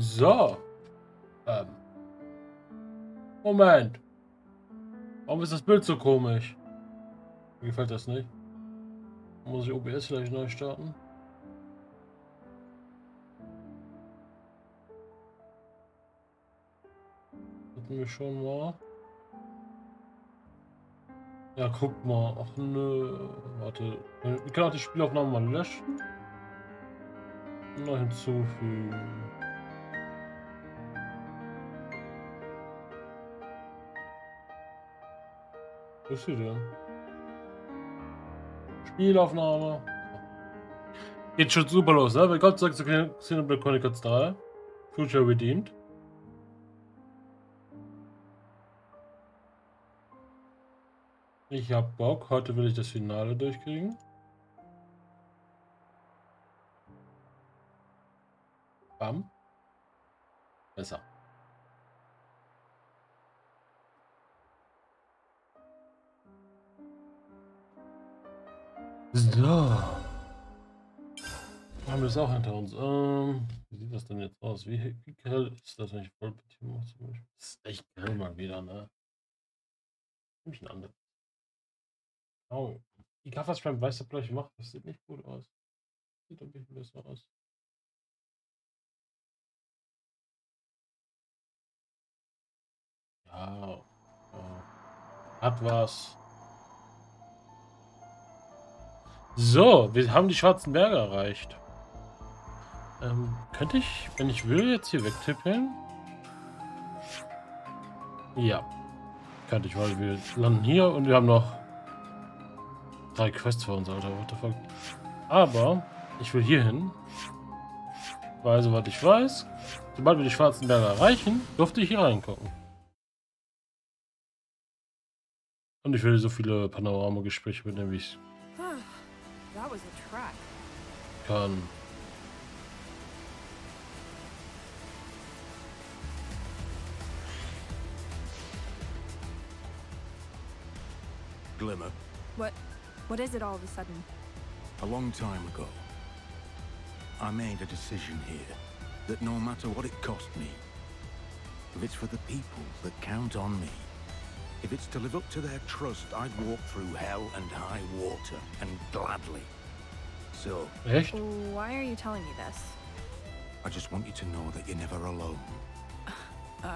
So. Ähm. Moment. Warum ist das Bild so komisch? Mir gefällt das nicht. Muss ich OBS vielleicht neu starten? Hatten wir schon mal. Ja, guck mal. Ach nö. Warte. Wir können auch die Spielaufnahme mal löschen. Und noch hinzufügen. Ist sie denn? Spielaufnahme. Geht schon super los, ne? Willkommen zurück zu Xenoblade Chronicles 3. Future Redeemed. Ich hab Bock. Heute will ich das Finale durchkriegen. Bam. Besser. So. Haben wir das auch hinter uns. Ähm, wie sieht das denn jetzt aus? Wie, wie hell ist das, wenn ich Vollbildschirm mache zum Beispiel? Das ist echt hell mal wieder, ne? Nämlich ein anderes. Oh. Die Coverspam weiß, was ich mache. Das sieht nicht gut aus. Sieht ein bisschen besser aus. Ja. ja. Hat was. So, wir haben die Schwarzen Berge erreicht. Ähm, könnte ich, wenn ich will, jetzt hier wegtippeln? Ja. Könnte ich, weil wir landen hier und wir haben noch drei Quests für uns, Alter. What the fuck? Aber ich will hier hin. Weil, soweit ich weiß, sobald wir die Schwarzen Berge erreichen, durfte ich hier reingucken. Und ich will so viele Panorama-Gespräche mitnehmen, wie ich That was a track. kann. Um, Glimmer, What? What is it all of a sudden? a long time ago, I made a decision here that no matter what it cost me, if it's for the people that count on me, if it's to live up to their trust, I'd walk through hell and high water, and gladly. So, Echt? Why are you telling me this? I just want you to know that you're never alone. Uh,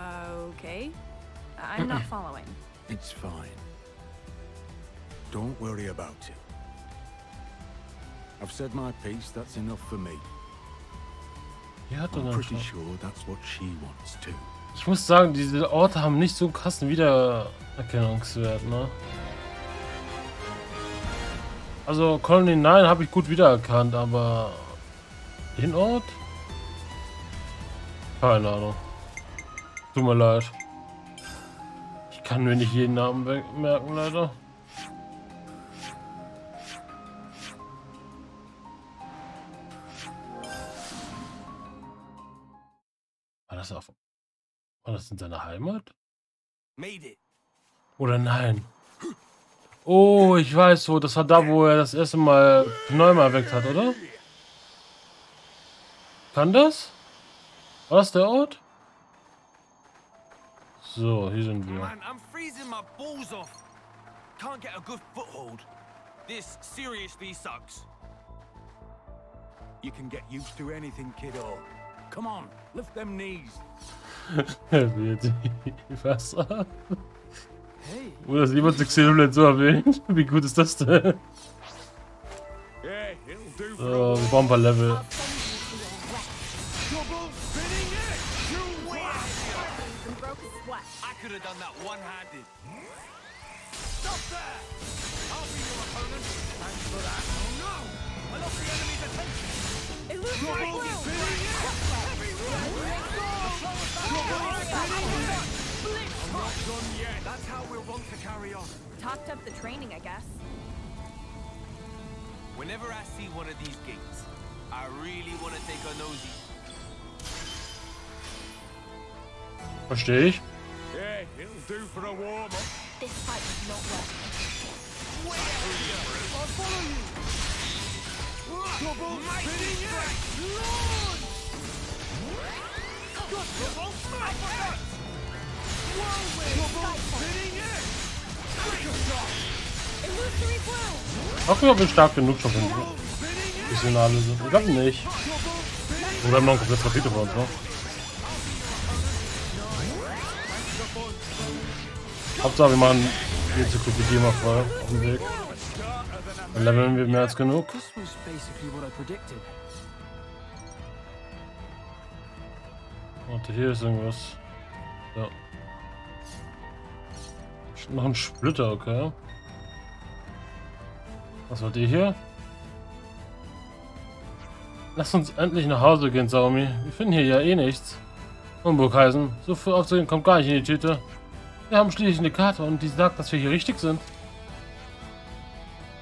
okay. I'm not following. It's fine. Don't worry about it. I've said my piece, that's enough for me. Hier hat I'm pretty sure that's what she wants too. Ich muss sagen, diese Orte haben nicht so einen krassen Wiedererkennungswert, ne? Also Colony 9 habe ich gut wiedererkannt, aber den Ort? Keine Ahnung. Tut mir leid. Ich kann mir nicht jeden Namen merken, leider. War das auf... War das in seiner Heimat? Made it. Oder nein? Oh, ich weiß wo. Das war da, wo er das erste Mal Pneuma erweckt hat, oder? Kann das? War das der Ort? So, hier sind wir. Man, I'm freezing my balls off. Can't get a good foothold. This seriously sucks. You can get used to anything, kiddo. Come on, lift them knees. Wird die Wasser. Oder dass jemand sich Xenoblade so erwähnt. Wie gut ist das denn? Yeah, it'll do for So, wir brauchen ein paar Level. And broke a sweat. I could have done that one-handed. Stop there! I'll be your opponent. Thanks for that. Oh no! I lost the enemy's attention. It looks like blue. I'm not done yet. That's how we'll want to carry on. Topped up the training, I guess. Whenever I see one of these gates, I really want to take a nosy. Verstehe ich. Yeah, it'll do for a warm up. This fight is not worth Double spinning axe! Illusory bloom. Auch ob wir stark genug schon sind. Bisschen alle sind. Ich glaube nicht. Und wir haben noch ein komplettes Kapitel vor uns, ne? Hauptsache wir machen die Enzyklopädie mal voll auf dem Weg. Dann leveln wir mehr als genug. Warte, hier ist irgendwas. Ja. Noch ein Splitter, okay. Was wollt ihr hier? Lass uns endlich nach Hause gehen, Saumi. Wir finden hier ja eh nichts. Umburgheißen, so viel aufzugehen kommt gar nicht in die Tüte. Wir haben schließlich eine Karte und die sagt, dass wir hier richtig sind.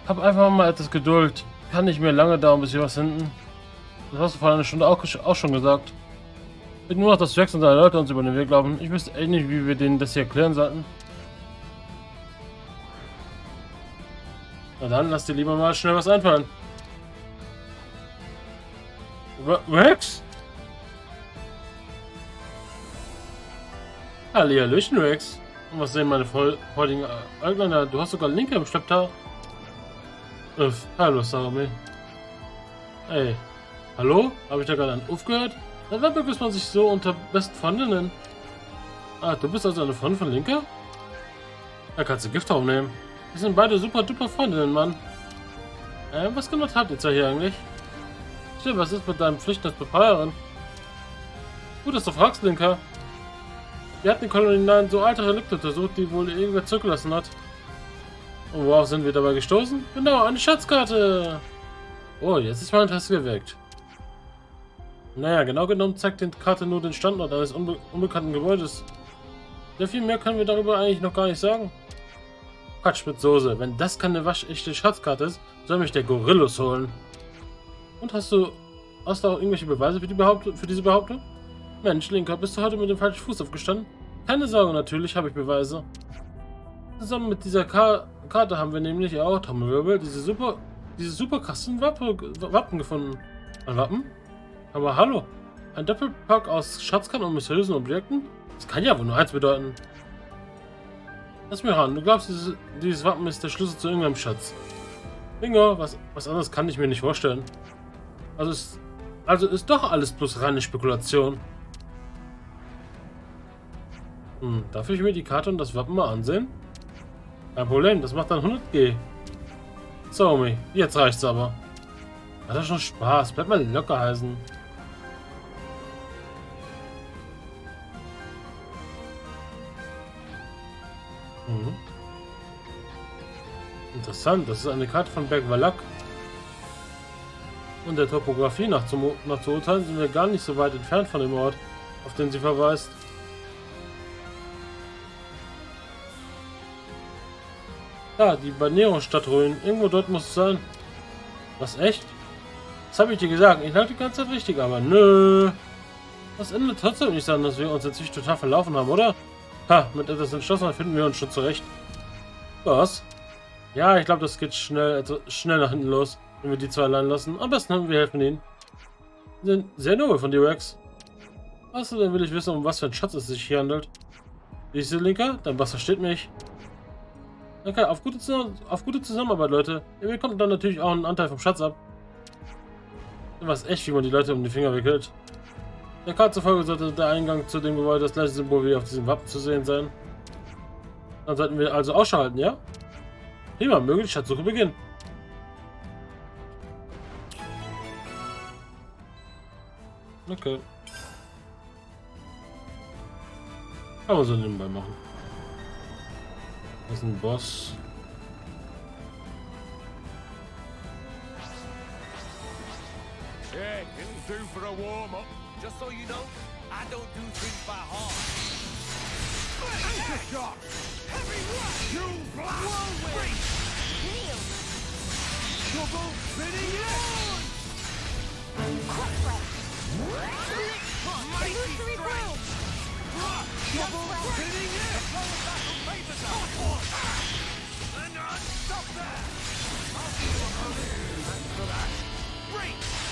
Hab einfach mal etwas Geduld. Kann nicht mehr lange dauern, bis wir was finden. Das hast du vor einer Stunde auch, auch schon gesagt. Wird nur noch, dass und seine Leute uns über den Weg laufen. Ich wüsste echt nicht, wie wir denen das hier erklären sollten. Na dann, lass dir lieber mal schnell was einfallen. Rex? Hallihallöchen, Rex. Und was sehen meine heutigen Äuglein? Du hast sogar Linke im Schlepptau. Uff, hallo, Salome. Ey, hallo? Habe ich da gerade einen Uff gehört? Na, dann begrüßt man sich so unter besten Freundinnen. Ah, du bist also eine Freundin von Linke? Da kannst du Gift aufnehmen. Wir sind beide super duper Freundinnen, Mann. Äh, was genau habt ihr zwei hier eigentlich? Stimmt, was ist mit deinem Pflichten als Befreierin? Gut, dass du fragst, Linker. Wir hatten die Kolonialen so alte Relikte untersucht, die wohl irgendwer zurückgelassen hat. Und worauf sind wir dabei gestoßen? Genau, eine Schatzkarte! Oh, jetzt ist mein Interesse geweckt. Naja, genau genommen zeigt die Karte nur den Standort eines unbe unbekannten Gebäudes. Sehr viel mehr können wir darüber eigentlich noch gar nicht sagen. Quatsch mit Soße. Wenn das keine waschechte Schatzkarte ist, soll mich der Gorillos holen. Und hast du, hast du auch irgendwelche Beweise für, die für diese Behauptung? Mensch, Linker, bist du heute mit dem falschen Fuß aufgestanden? Keine Sorge, natürlich habe ich Beweise. Zusammen mit dieser Ka Karte haben wir nämlich auch, Trommelwirbel, diese super, diese super krassen Wappe, Wappen gefunden. Ein Wappen? Aber hallo, ein Doppelpack aus Schatzkarten und mysteriösen Objekten? Das kann ja wohl nur eins bedeuten. Lass mir ran, du glaubst, dieses, dieses Wappen ist der Schlüssel zu irgendeinem Schatz. Bingo, was, was anderes kann ich mir nicht vorstellen. Also ist, also ist doch alles bloß reine Spekulation. Hm, darf ich mir die Karte und das Wappen mal ansehen? Kein Problem, das macht dann 100g. So, jetzt reicht's aber. Hat er schon Spaß, bleib mal locker heißen. Mhm. Interessant, das ist eine Karte von Berg Valak. Und der Topografie nach zu, nach zu urteilen sind wir gar nicht so weit entfernt von dem Ort, auf den sie verweist. Ja, die Banero-Stadtruinen. Irgendwo dort muss es sein. Was, echt? Das habe ich dir gesagt. Ich lag die ganze Zeit richtig, aber nö. Das endet trotzdem nicht sein, dass wir uns jetzt nicht total verlaufen haben, oder? Ha, mit etwas Entschlossenheit finden wir uns schon zurecht. Was? Ja, ich glaube, das geht schnell, also schnell nach hinten los, wenn wir die zwei allein lassen. Am besten wir helfen ihnen. Sind sehr nobel von dir, Rex. Außerdem will ich wissen, um was für ein Schatz es sich hier handelt. Siehst du, Linker? Dein Boss versteht mich. Okay, auf gute, auf gute Zusammenarbeit, Leute. Ihr bekommt dann natürlich auch einen Anteil vom Schatz ab. Weißt echt, wie man die Leute um die Finger wickelt. Der Karte zufolge sollte der Eingang zu dem Gebäude das gleiche Symbol wie auf diesem Wappen zu sehen sein. Dann sollten wir also ausschalten, ja? Prima, möge die Schatzsuche beginnen. Okay. Kann man so nebenbei machen. Das ist ein Boss. Yeah, it'll do for a warm-up. Just so you know, I don't do things by heart. Anchor shot! Heavy rush! You blast! Whirlwind! Double spinning launch! Quick break. Mighty Illusory strike! bloom. Double spinning it! And stop there! I'll see you opponent. Thanks for that. Break!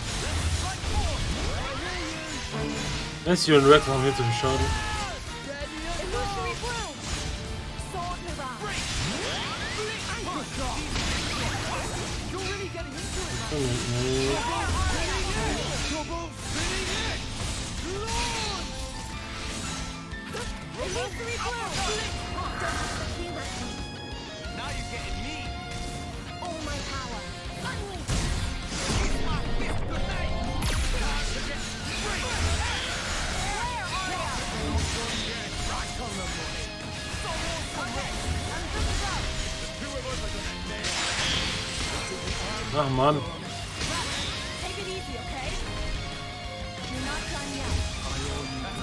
Neyse yönü bırak lan yeter şu an. Now you're getting me! All my power! Unleash!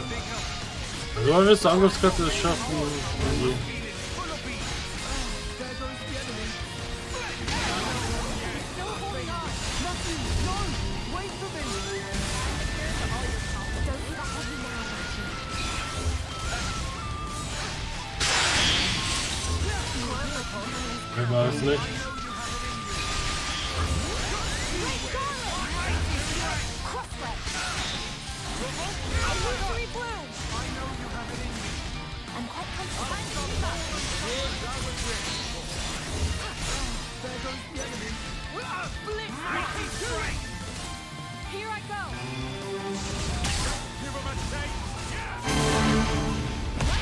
Big help. Also, es zur Angriffskette schaffen. A taste.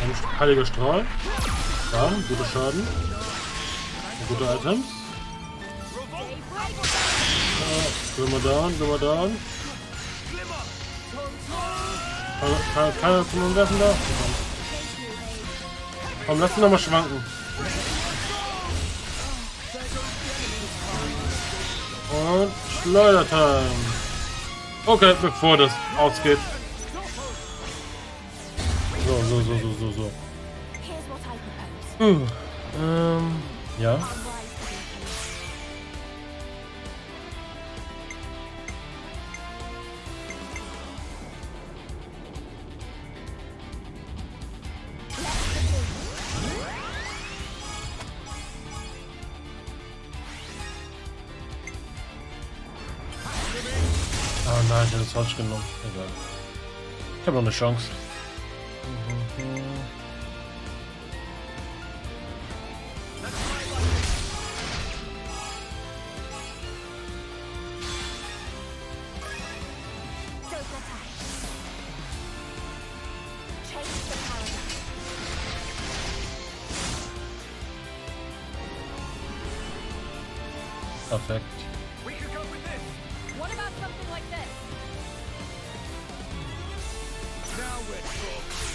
Ein heiliger Strahl. Ja, guter Schaden. Gute Items. Daybreak! Äh, gehen wir down, gehen wir down. Kann, kann, kann zum Umwerfen da? Komm, lass ihn nochmal schwanken. Und Schleudertime. Okay, bevor das ausgeht. So, so, so, so, so, so. Puh. Ähm, ja. Ah nein, ich hätte es falsch genommen. Egal. Ich habe noch eine Chance. Perfekt. We could go with this. What about something like this? Now we're talking.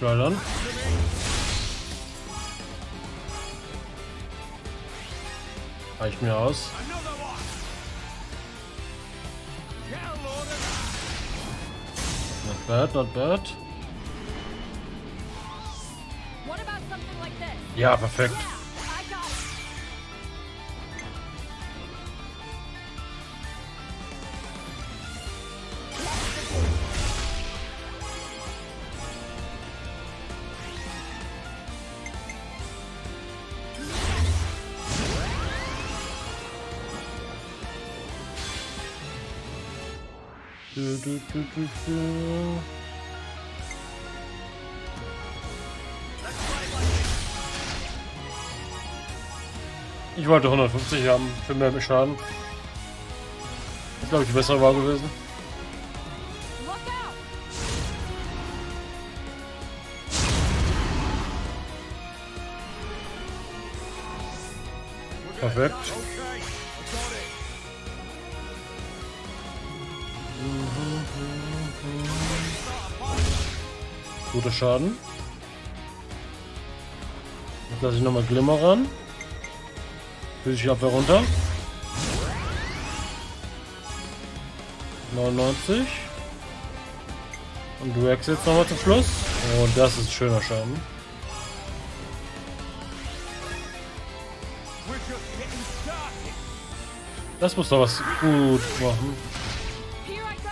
Let's begin. Reicht mir aus. Not bad, not bad. Ja, perfekt. Ich wollte 150 haben für mehr Schaden. Ist glaube ich die bessere Wahl gewesen. Perfekt. Guter Schaden. Jetzt lasse ich nochmal Glimmer ran. Physische Abwehr runter. 99. Und Rex jetzt nochmal zum Schluss. Und das ist schöner Schaden. Das muss doch was gut machen. Here I go.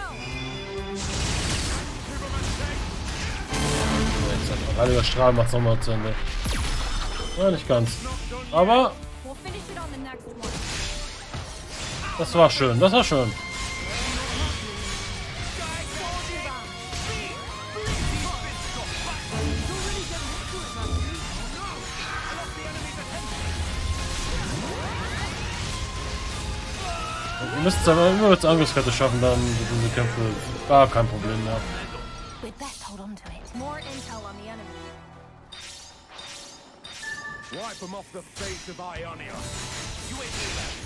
Heiliger Strahl macht's nochmal zu Ende. Ja, nicht ganz. Aber das war schön. Das war schön. Wir müssen es aber immer jetzt Angriffskette schaffen, dann sind diese Kämpfe gar kein Problem mehr. Wipe them off the face of Ionia. You ain't do that.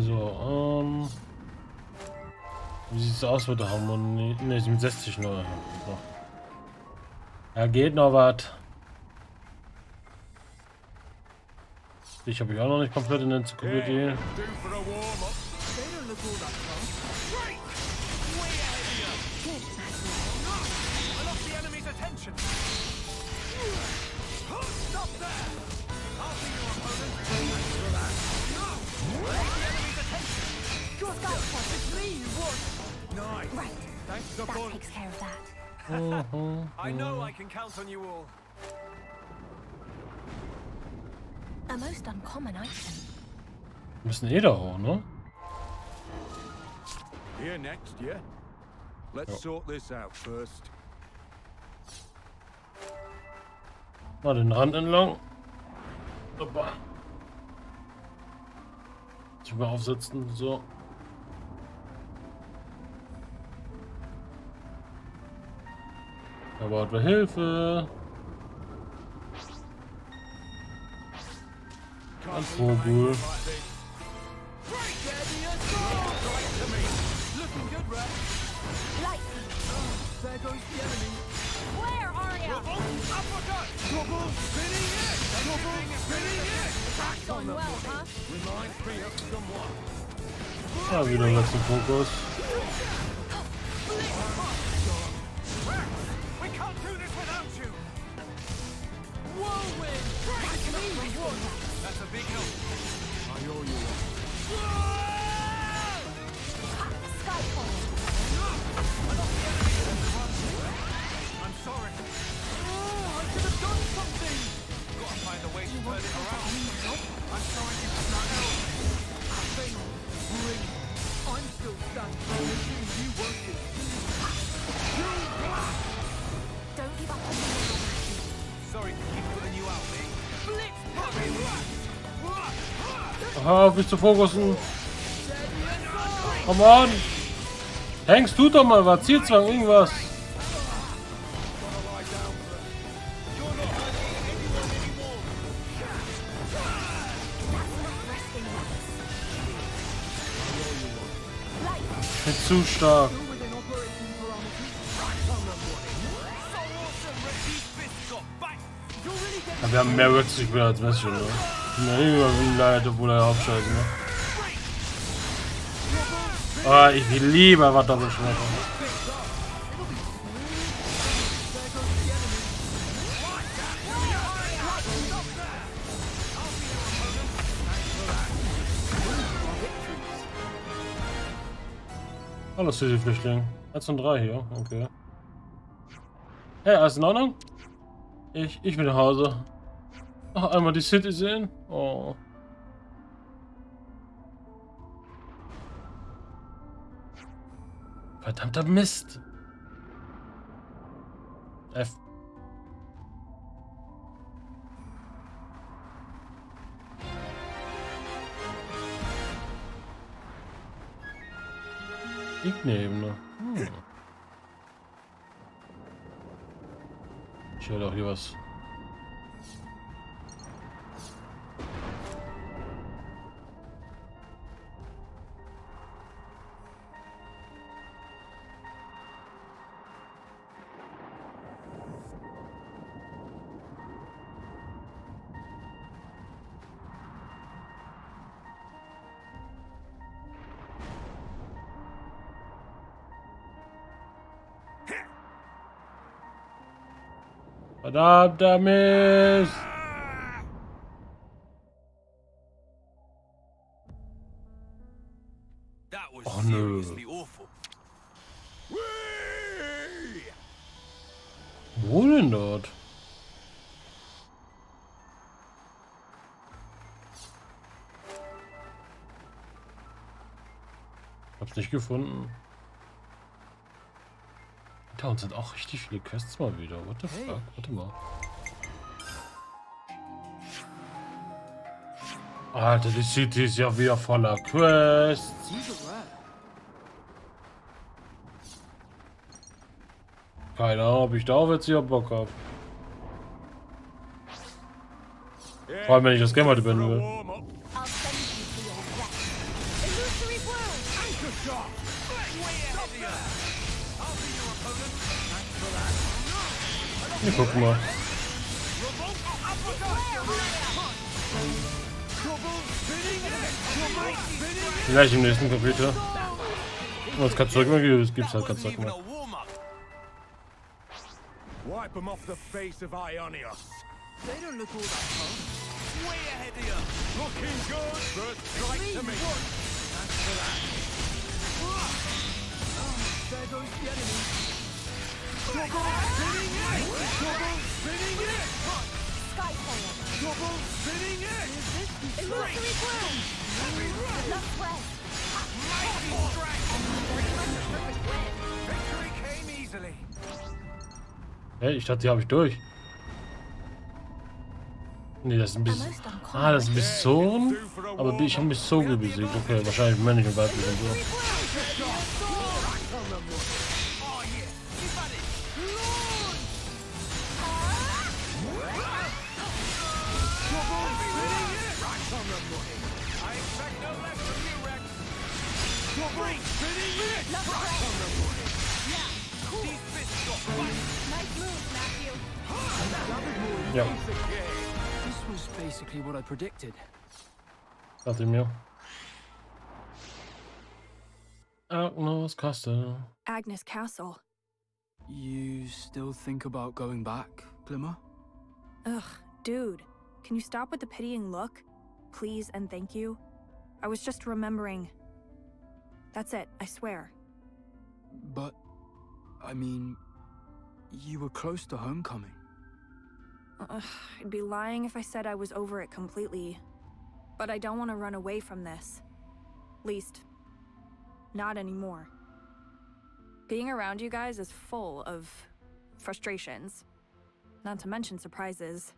So, ähm. Wie sieht's aus mit der Harmonie? Ne, 67 nur. So. Ja, geht noch was. Ich habe ich auch noch nicht komplett in der Enzyklopädie. Do that. Mhm. I know I can count on you all. A most uncommon item. Müssen eh da hoch, ne? Here next, yeah? Let's sort this out first. Mal den Rand entlang. Hoppa. Ich mal aufsetzen, so. Well, huh? Reminds me of someone. Ja, wieder letzten Fokus. Can't do this without you! Whirlwind! You! That's a big help. I owe you one. Skyfall. I'm sorry. Oh, I have done something! Gotta find a way to turn it around. I'm sorry you bring. I'm still. Machine you working. Don't Aha, mich zu fokussen. Come on. Hanks, tut doch mal was. Zielzwang, irgendwas. Zu stark. Ja, wir haben mehr Rücksichtspieler als Messi, ne? Ne, leider, obwohl er aufschalten, ne? Ah, ich will lieber was Doppelschmerzen. Hallo City-Flüchtling. 1 und 3 hier, okay. Hey, alles in Ordnung? Ich, ich will nach Hause. Ach, einmal die City sehen? Oh. Verdammter Mist. F. Ebene. Hm. Ich höre doch hier was. Verdammter Mist! Oh, awful. Wo denn dort? Hab's nicht gefunden. Da uns sind auch richtig viele Quests mal wieder. What the fuck? Warte mal. Alter, die City ist ja wieder voller Quests. Keine Ahnung, ob ich darauf jetzt hier Bock hab. Vor allem, wenn ich das Game heute beenden will. Wir gucken mal. Vielleicht im nächsten Kapitel. Was kannst du zurück Es gibt's halt a mal. warm-up. Wipe them off the face of Ionia. They don't look all that tough. Way ahead of you. Looking good. First strike to me. There goes the enemy. Hey, ich dachte, die habe ich durch. Nee, das ist ein bisschen. Ah, das ist ein Bisson. Aber ich habe Bisson besiegt. Okay, wahrscheinlich männlich und weiblich und so. Was basically what I predicted. dachte ich mir. Agnes Castle. Agnes Castle. You still think about going back, Glimmer? Ugh, dude. Can you stop with the pitying look? Please and thank you. I was just remembering. That's it, I swear. But, I mean, you were close to homecoming. Ugh, I'd be lying if I said I was over it completely. But I don't want to run away from this. Least, not anymore. Being around you guys is full of frustrations, not to mention surprises.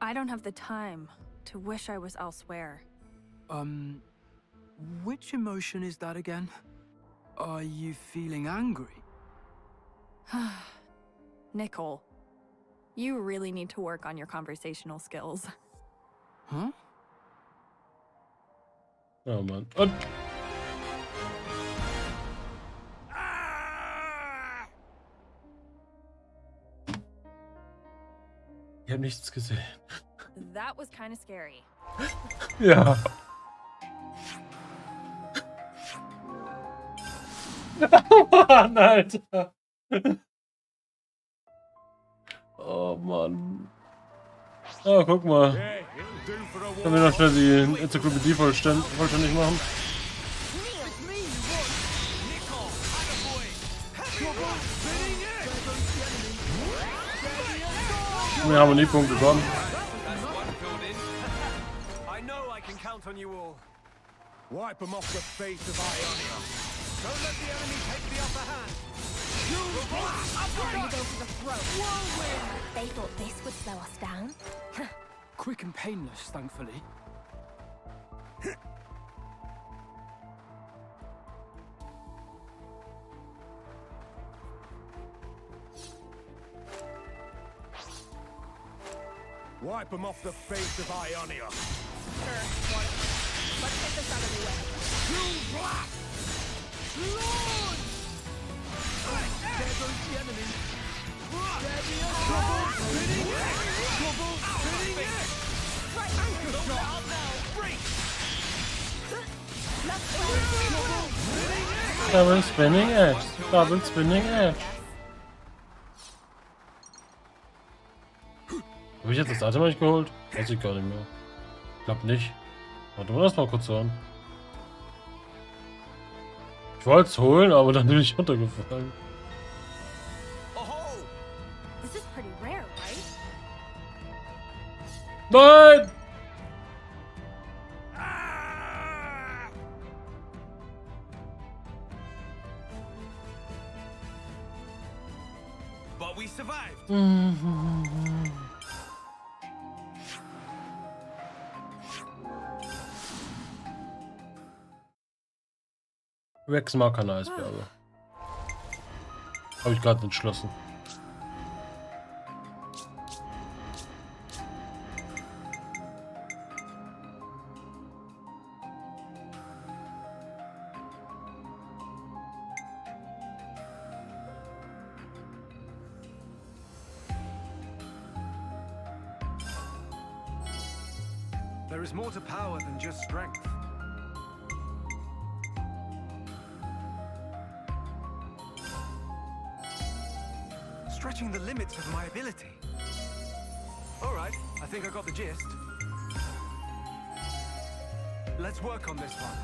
I don't have the time to wish I was elsewhere. Um, which emotion is that again? Are you feeling angry? Nicole, you really need to work on your conversational skills. Huh? Oh, ja, Mann. Und. Oh. Ich habe nichts gesehen. That was kind of scary. Ja. Oh, Mann, Alter. Oh Mann. Oh, guck mal. Können wir noch schnell die Enzyklopädie vollständig, vollständig machen? Wir haben einen Punkt bekommen. Wipe them off the face of Ionia. Don't let the enemy take the upper hand. I'm going to go for the throat. Whirlwind! They thought this would slow us down. Quick and painless, thankfully. Wipe them off the face of Ionia. Sure, Let's get this out of the way. You! Lord! Double Spinning Edge. Double Spinning Edge. Habe ich jetzt das Item nicht geholt? Weiß ich gar nicht mehr. Ich glaube nicht. Warte mal, das mal kurz an. Ich wollte es holen, aber dann bin ich runtergefallen. Oh! Nein! But we survived. Rex mag keine Eisberge. Habe ich gerade entschlossen. There is more to power than just strength. Stretching the limits of my ability. All right, I think I got the gist. Let's work on this one.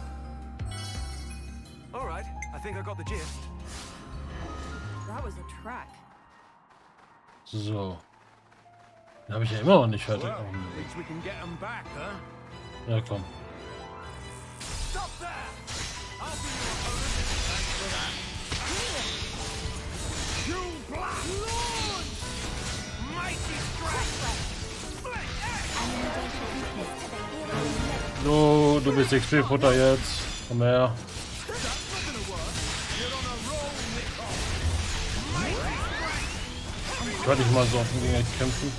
All right, I think I got the gist. That was a trek. So. Den habe ich ja immer noch nicht fertig. Well, at nee. least we can get them back, huh? Ja, komm. Stop there! So, du bist XP-Futter jetzt. Komm her. Ich werde nicht mal so auf den Gegner kämpfen.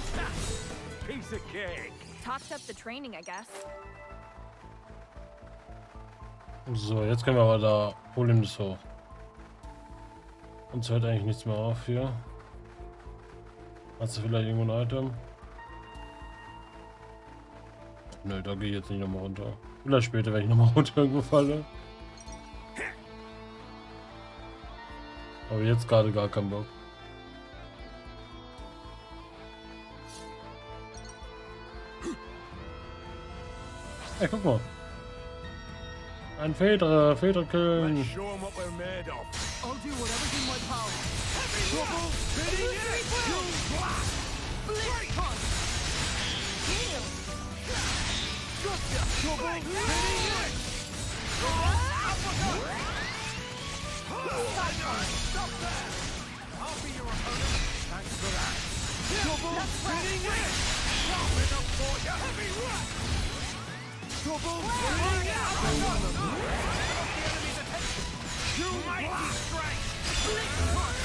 So, jetzt können wir aber da Problem ist hoch. Uns hört eigentlich nichts mehr auf hier. Hast du vielleicht irgendwo ein Item? Nö, da gehe ich jetzt nicht nochmal runter. Vielleicht später, wenn ich nochmal runter irgendwo falle. Aber jetzt gerade gar keinen Bock. Ey, guck mal. Ein Fedre, Fedre killen. Let's show 'em what we're made of. I'll do whatever's in my power. Trouble spinning it! You black! Great punch! Gotcha! Trouble spinning it! Stop there! I'll be your opponent. Thanks for that. Trouble spinning it! Coming up for you! Heavy rush! Trouble spinning it! You mighty strength! Blink punch! Off the power back! Hey, keep that up, alright?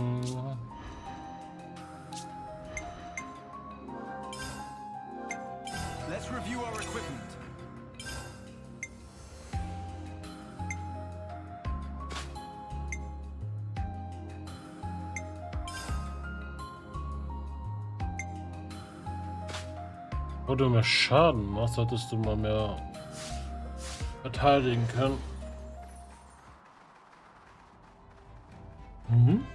Wo du mehr Schaden machst, solltest du mal mehr verteidigen können. Mhm.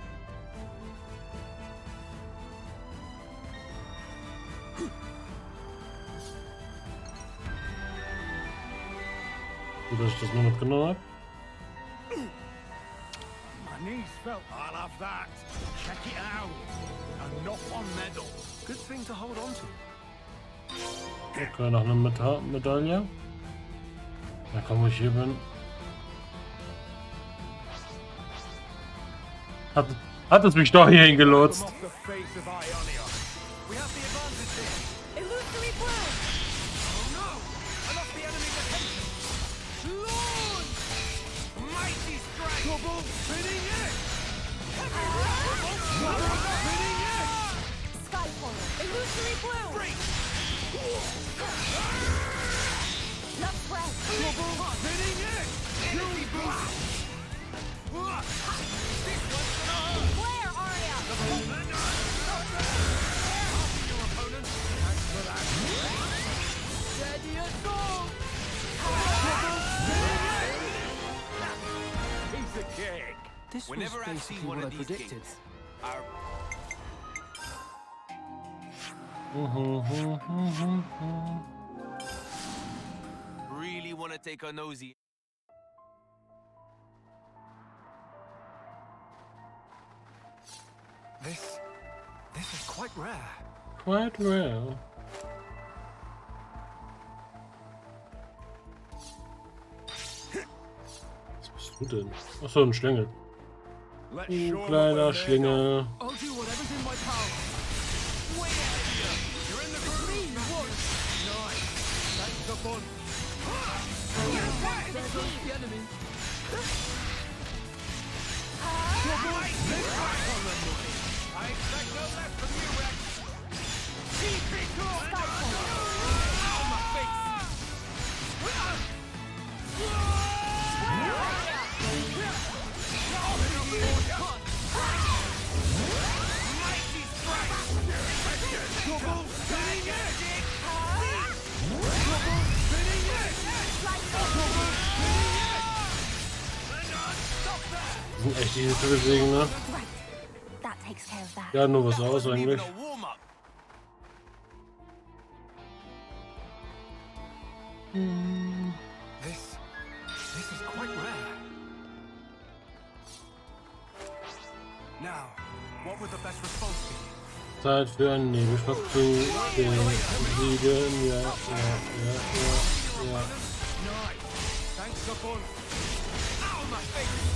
Gut, dass ich das nur mitgenommen habe. My knees felt. I'll have that. Okay, noch eine Meta Medaille. Da komm, wo ich hier bin. Hat, hat es mich doch hierhin gelotst. This Whenever was I see basically one what I of these predicted. Mm-hmm. really want to take a nosy. This, this is quite rare. Quite rare. Was bist du denn? Achso, ein Schlängel. Du kleiner Schlinge. I expect no less from you, Rex. Keep it going. Sind echt zu besiegen, ne? Ja, nur was aus eigentlich. warm-up. This, this is quite rare. Now, what would the best response be? Zeit für einen Nebelschlag zu besiegen. Ja, ja, ja, ja, ja.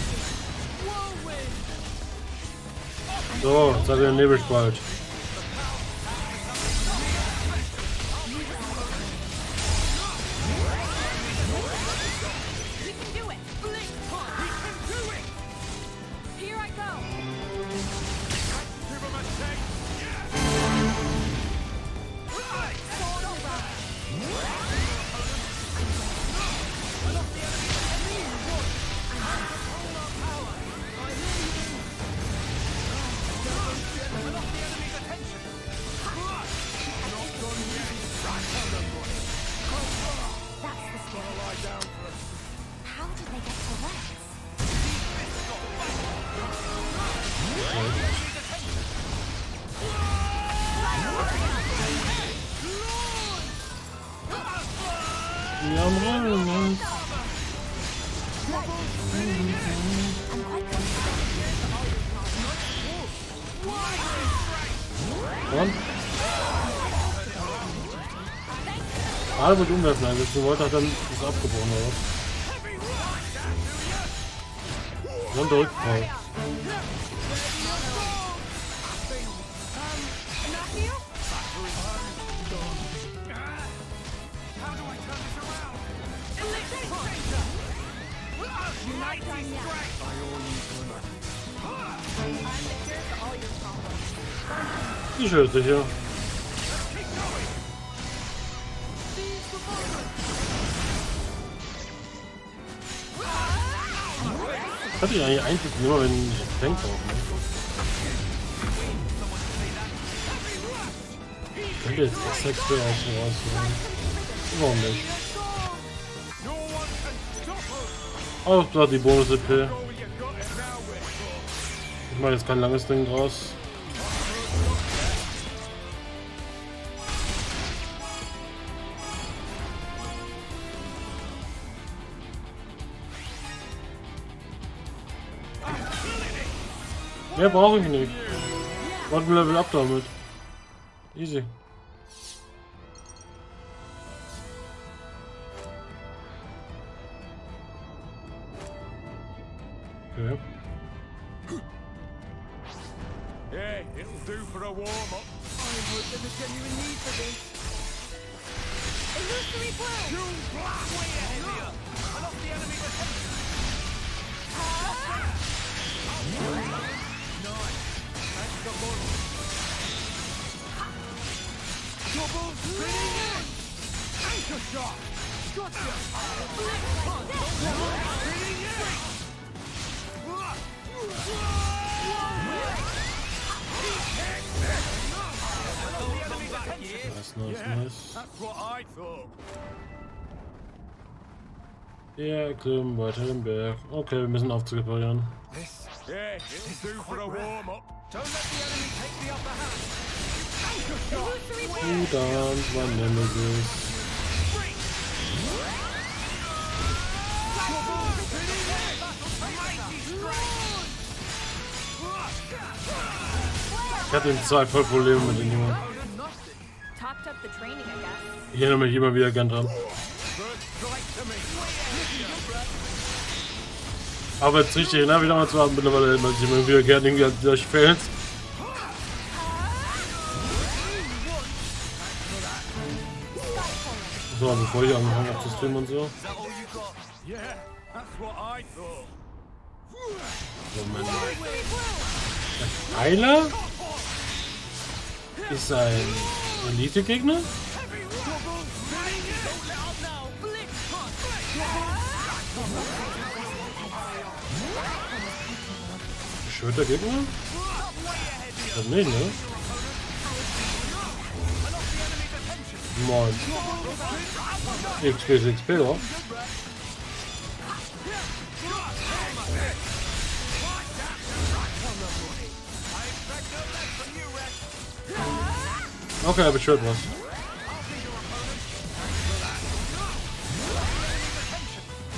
So, jetzt hat er den Nebelspalt. We Gerade wird umwerfen einsetzen, wollte hat dann ist abgebrochen oder? Und Rückfall. Matthew? How do I hatte ich eigentlich eigentlich nur, wenn ich. Ne? Ich könnte jetzt Sex für außen rausholen. Warum nicht? Stop us. Hauptsache die Bonus-EP. Oh, Rex. mache jetzt kein langes Ding draus. Mehr brauche ich nicht. One Level up damit. Easy. Okay. Yeah, it'll do for a warm-up. There's a genuine need for this. Illusory blow! You blast! Way ahead here! And off the enemy's attention! Nice. Nice, nice. Ja, klimmen weiter den Berg. Okay, wir müssen Aufzug reparieren. Yeah, it'll do for a warm-up. Don't let the enemy take the upper hand. Gut, dann spinning in! Mighty strike! Ich hatte in zwei voll Probleme mit den Jungen. Up. Ich erinnere mich immer wieder gern dran. Aber jetzt richtig, ne? Wieder mal zu haben, mittlerweile immer wieder gern irgendwie an solche Fails. So, bevor ich angefangen habe zu streamen und so. Moment. Heiler? Ist ein Elite-Gegner? Beschwörter Gegner? Das nicht, ne? Moin. XP ist XP, oder? Okay, er beschwört was.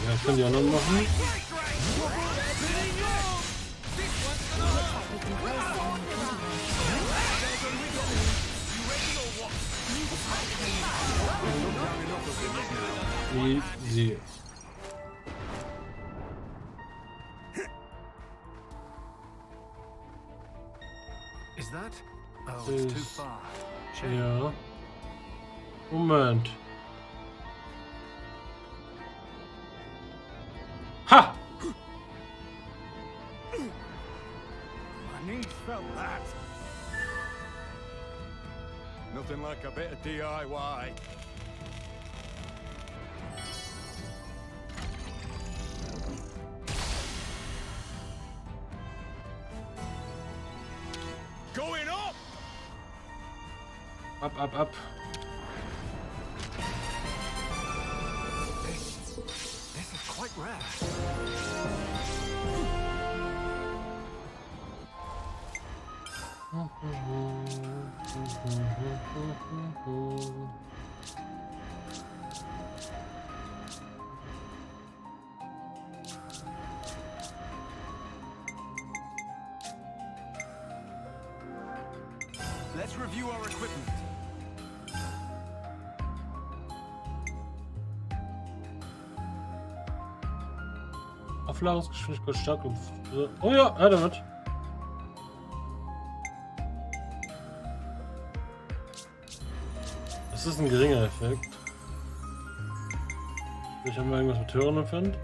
Ja, ich kann die anderen machen. Easy. Is that? Oh, it's too far. Ja. Moment. Ha! Knees felt that. Nothing like a bit of DIY. Going up! Ab, ab, ab. This, this is quite rare. Let's review our equipment. Aufladungsgeschwindigkeit stark. Oh ja, ja, damit. Das ist ein geringer Effekt. Haben wir irgendwas mit höheren entfernt.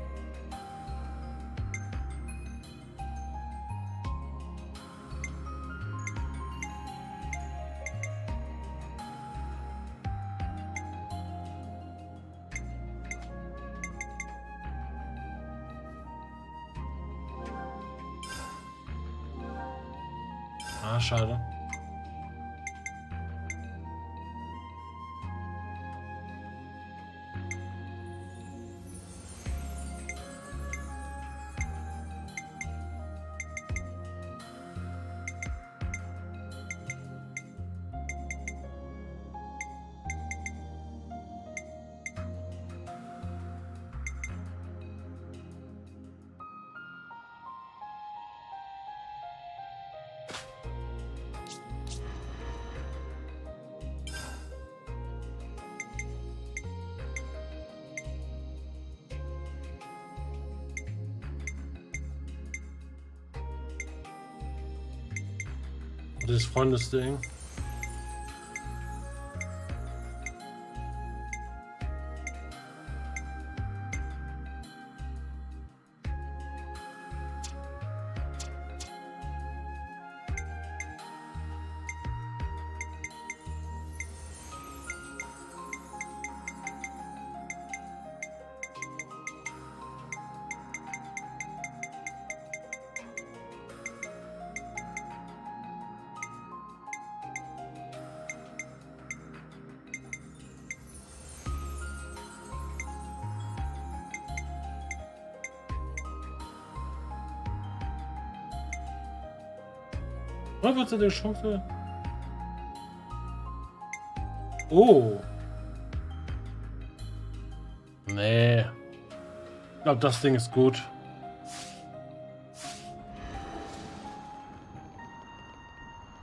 Das Freundesding. Was hat die Chance? Oh. Nee. Ich glaube, das Ding ist gut.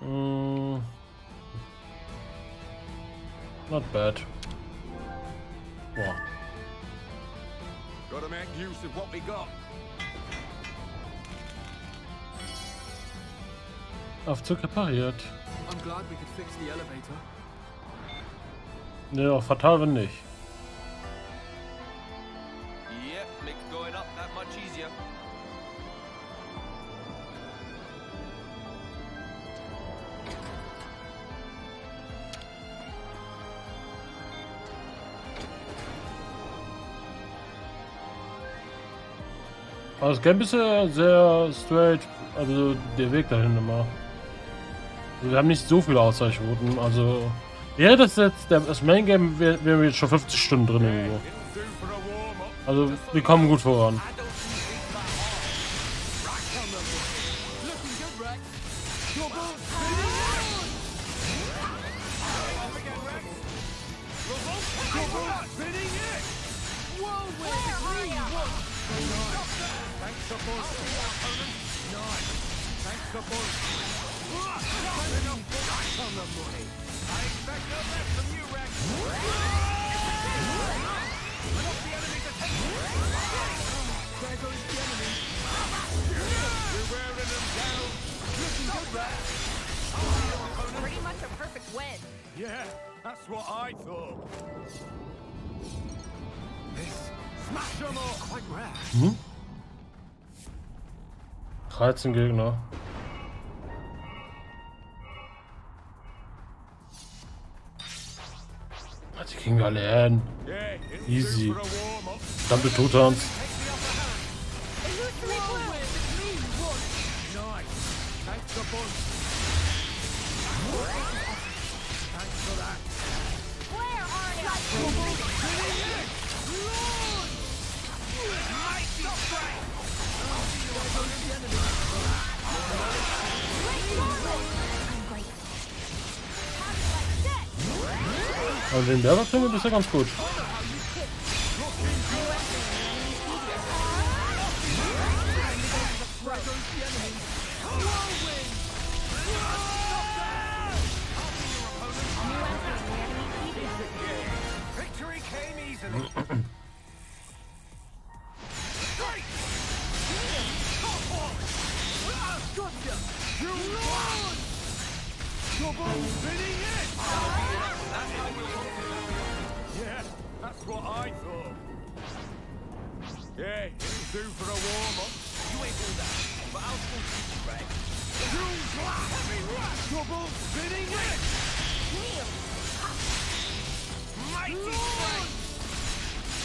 Mm. Not bad. Could fix the elevator. Ja, fatal, wenn nicht. Aber das Game ist ja sehr straight, also der Weg dahin immer. Wir haben nicht so viele Ausweichrouten, also wäre das jetzt das Main Game, wären wär wir jetzt schon 50 Stunden drin irgendwo. Also wir kommen gut voran. 13 Gegner. Die kriegen wir alle hin. Easy. Verdammte Tutans. Ganz gut. Do for a warm-up. You ain't all that, but I'll still teach you, Rex. You blast me, Rex. Double spinning it. Mighty strike.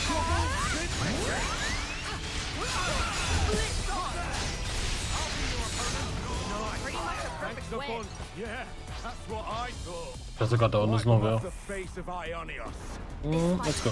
Double spinning it. I'll be your opponent. Nice. Pretty much a Thanks perfect a win. bunch. Yeah, that's what I thought. Ich weiß sogar da unten ist noch Wipe wer. off the face of Ionios. Mm, let's go.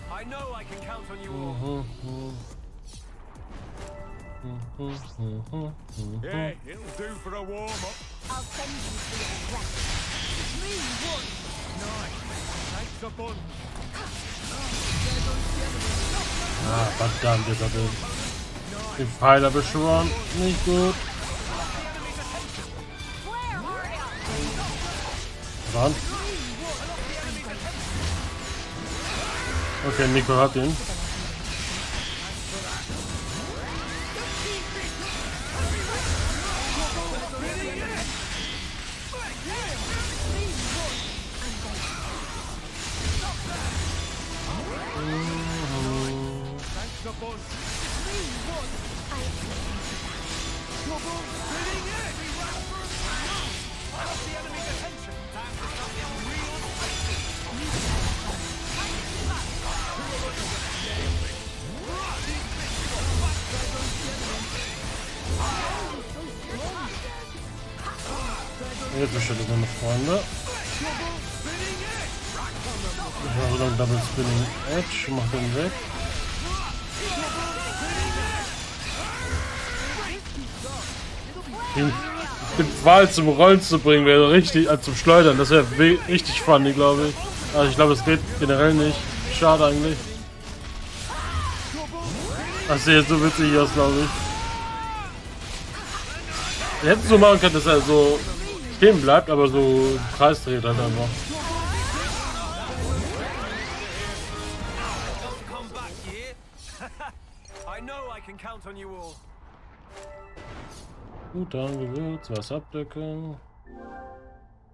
I know I can count on you all. Yeah, it'll do for a warm-up. I'll send you to your rest. Nice. Thanks a bunch. Ah, verdammt, jetzt hat er den Pfeiler beschworen. Nicht gut. Ran. Okay, Nico hat ihn. Thanks a bunch. Jetzt bestellt meine Freunde. Ich mache so einen Double Spinning Edge, mach den weg. Den, den Pfahl zum Rollen zu bringen wäre richtig, äh, zum Schleudern, das wäre richtig funny, glaube ich. Also ich glaube, es geht generell nicht. Schade eigentlich. Das sieht jetzt so witzig aus, glaube ich. Hätten so machen können, dass er so stehen bleibt, aber so im Kreis dreht halt einfach. Gut, dann Gewürz, Wasserabdeckung.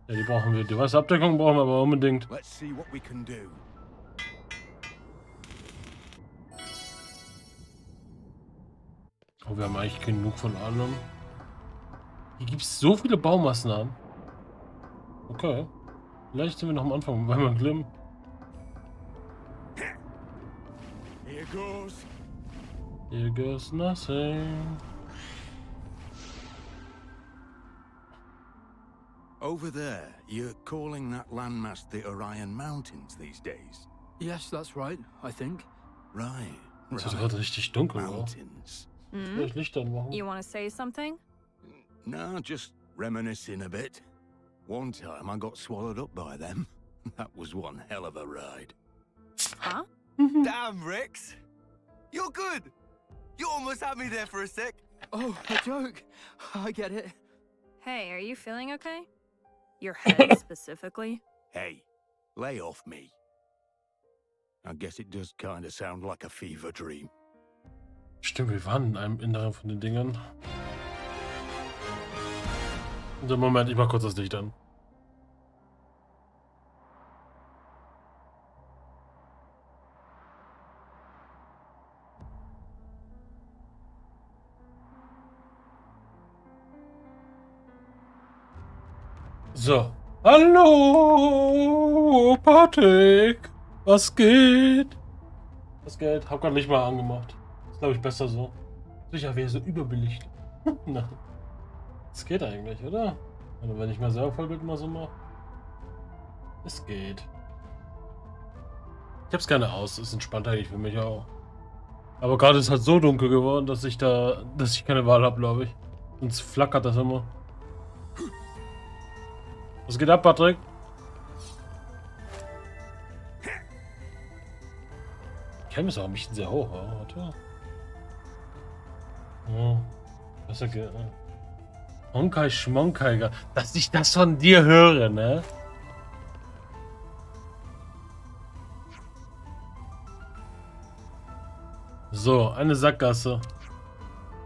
Ja, die brauchen wir. Die Wasserabdeckung brauchen wir aber unbedingt. Let's see what we can do. Oh, wir haben eigentlich genug von allem. Hier gibt es so viele Baumaßnahmen. Okay. Vielleicht sind wir noch am Anfang beim Erklimmen. Here goes. Here goes nothing. Over there, you're calling that landmass the Orion Mountains these days? Yes, that's right, I think. Right, Es wird right. gerade richtig dunkel. Mountains. Vielleicht Licht anmachen. You want to say something? No, just reminiscing a bit. One time I got swallowed up by them. That was one hell of a ride. Huh? Mm-hmm. Damn, Rex. You're good. You almost had me there for a sec. Oh, a joke. I get it. Hey, are you feeling okay? Your head specifically? Hey, lay off me. I guess it does kind of sound like a fever dream. Stimmt, wir waren in einem Inneren von den Dingern. Moment, ich mach kurz das Licht an. So. Hallo, Patrick. Was geht? Was geht? Hab grad nicht mal angemacht. Ist glaube ich besser so. Sicher wäre so überbelichtet. Na. Es geht eigentlich, oder? Also wenn ich mal selber Vollbild mal so mache. Es geht. Ich hab's gerne aus, ist entspannt eigentlich für mich auch. Aber gerade ist halt so dunkel geworden, dass ich da, dass ich keine Wahl habe, glaube ich. Sonst flackert das immer. Was geht ab, Patrick? Cam ist auch ein bisschen sehr hoch, oder? Ja, besser geht, ne? Honkai Schmonkai, dass ich das von dir höre, ne? So, eine Sackgasse.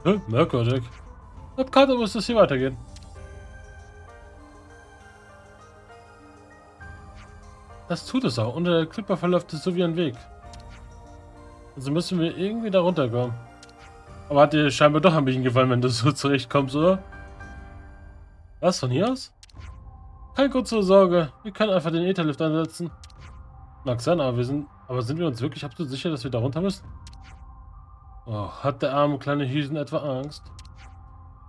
Hä? Merkwürdig. Ab Karte muss das hier weitergehen. Das tut es auch. Unter der Klippe verläuft es so wie ein Weg. Also müssen wir irgendwie da runterkommen. Aber hat dir scheinbar doch ein bisschen gefallen, wenn du so zurechtkommst, oder? Was, von hier aus? Keine Grund zur Sorge. Wir können einfach den Etherlift einsetzen. Mag sein, aber wir sind... Aber sind wir uns wirklich absolut sicher, dass wir da runter müssen? Oh, hat der arme kleine Hüsen etwa Angst?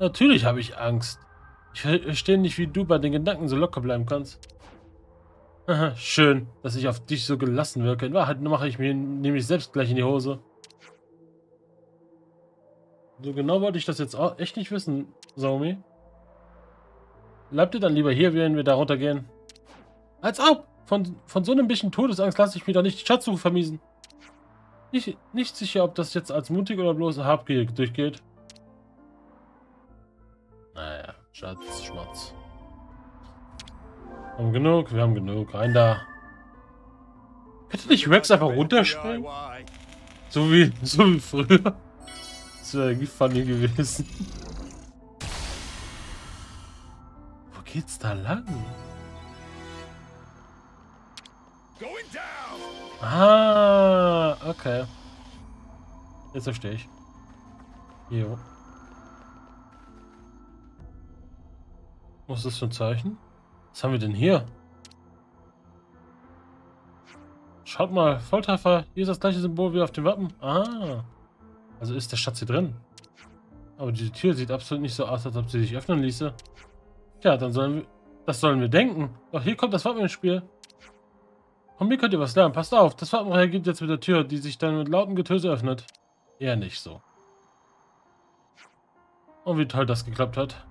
Natürlich habe ich Angst. Ich verstehe nicht, wie du bei den Gedanken so locker bleiben kannst. Haha, Schön, dass ich auf dich so gelassen wirke. In Wahrheit mache ich mir nämlich selbst gleich in die Hose. So genau wollte ich das jetzt auch echt nicht wissen, Saumi. Bleibt ihr dann lieber hier, während wir da runtergehen? Als ob! Von, von so einem bisschen Todesangst lasse ich mir doch nicht die Schatzsuche vermiesen. Nicht, nicht sicher, ob das jetzt als mutig oder bloß habgierig durchgeht. Naja, Schatz, Schmatz. Haben genug, wir haben genug. Rein da. Hätte nicht Rex einfach runterspringen? So wie, so wie früher. Das wäre funny gewesen. Geht's da lang? Ah, okay. Jetzt verstehe ich. Jo. Was ist das für ein Zeichen? Was haben wir denn hier? Schaut mal, Volltreffer. Hier ist das gleiche Symbol wie auf dem Wappen. Ah. Also ist der Schatz hier drin. Aber die Tür sieht absolut nicht so aus, als ob sie sich öffnen ließe. Tja, dann sollen wir... Das sollen wir denken. Doch hier kommt das Wappen ins Spiel. Von mir könnt ihr was lernen. Passt auf, das Wappen reagiert jetzt mit der Tür, die sich dann mit lautem Getöse öffnet. Eher nicht so. Und wie toll das geklappt hat.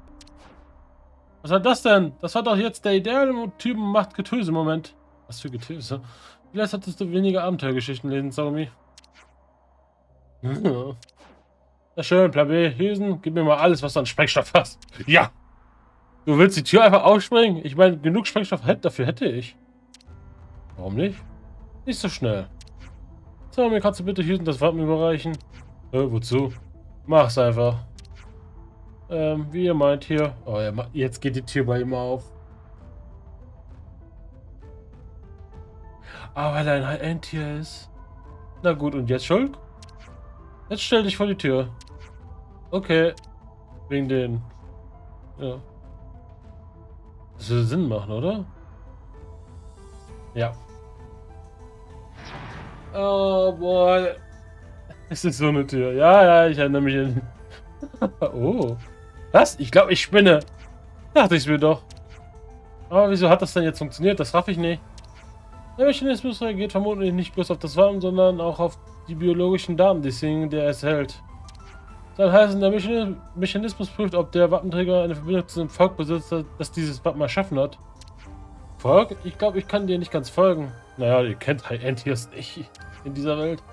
Was war das denn? Das war doch jetzt der ideale Typen macht Getöse-Moment. Was für Getöse? Vielleicht hattest du weniger Abenteuergeschichten lesen, Salome. Na schön, Plabé, Hüsen, gib mir mal alles, was du an Sprengstoff hast. Ja! Du willst die Tür einfach aufspringen? Ich meine, genug Sprengstoff dafür hätte ich. Warum nicht? Nicht so schnell. So, mir kannst du bitte Hüsen das Wappen überreichen? Äh, wozu? Mach's einfach. Ähm, wie ihr meint hier. Oh, ja, jetzt geht die Tür bei ihm auf. Aber weil er ein High-End-Tier ist. Na gut, und jetzt Schulk? Jetzt stell dich vor die Tür. Okay. Wegen den. Ja. Das würde Sinn machen, oder? Ja. Oh boy. Es ist so eine Tür. Ja, ja, ich erinnere mich an. oh. Was? Ich glaube, ich spinne. Dachte ich mir doch. Aber wieso hat das denn jetzt funktioniert? Das raff ich nicht. Der Mechanismus reagiert vermutlich nicht bloß auf das Wappen, sondern auch auf die biologischen Daten, die der es hält. Das heißt, der Mechanismus prüft, ob der Wappenträger eine Verbindung zu dem Volk besitzt, das dieses Wappen erschaffen hat. Volk? Ich glaube, ich kann dir nicht ganz folgen. Naja, ihr kennt High Entiers nicht in dieser Welt.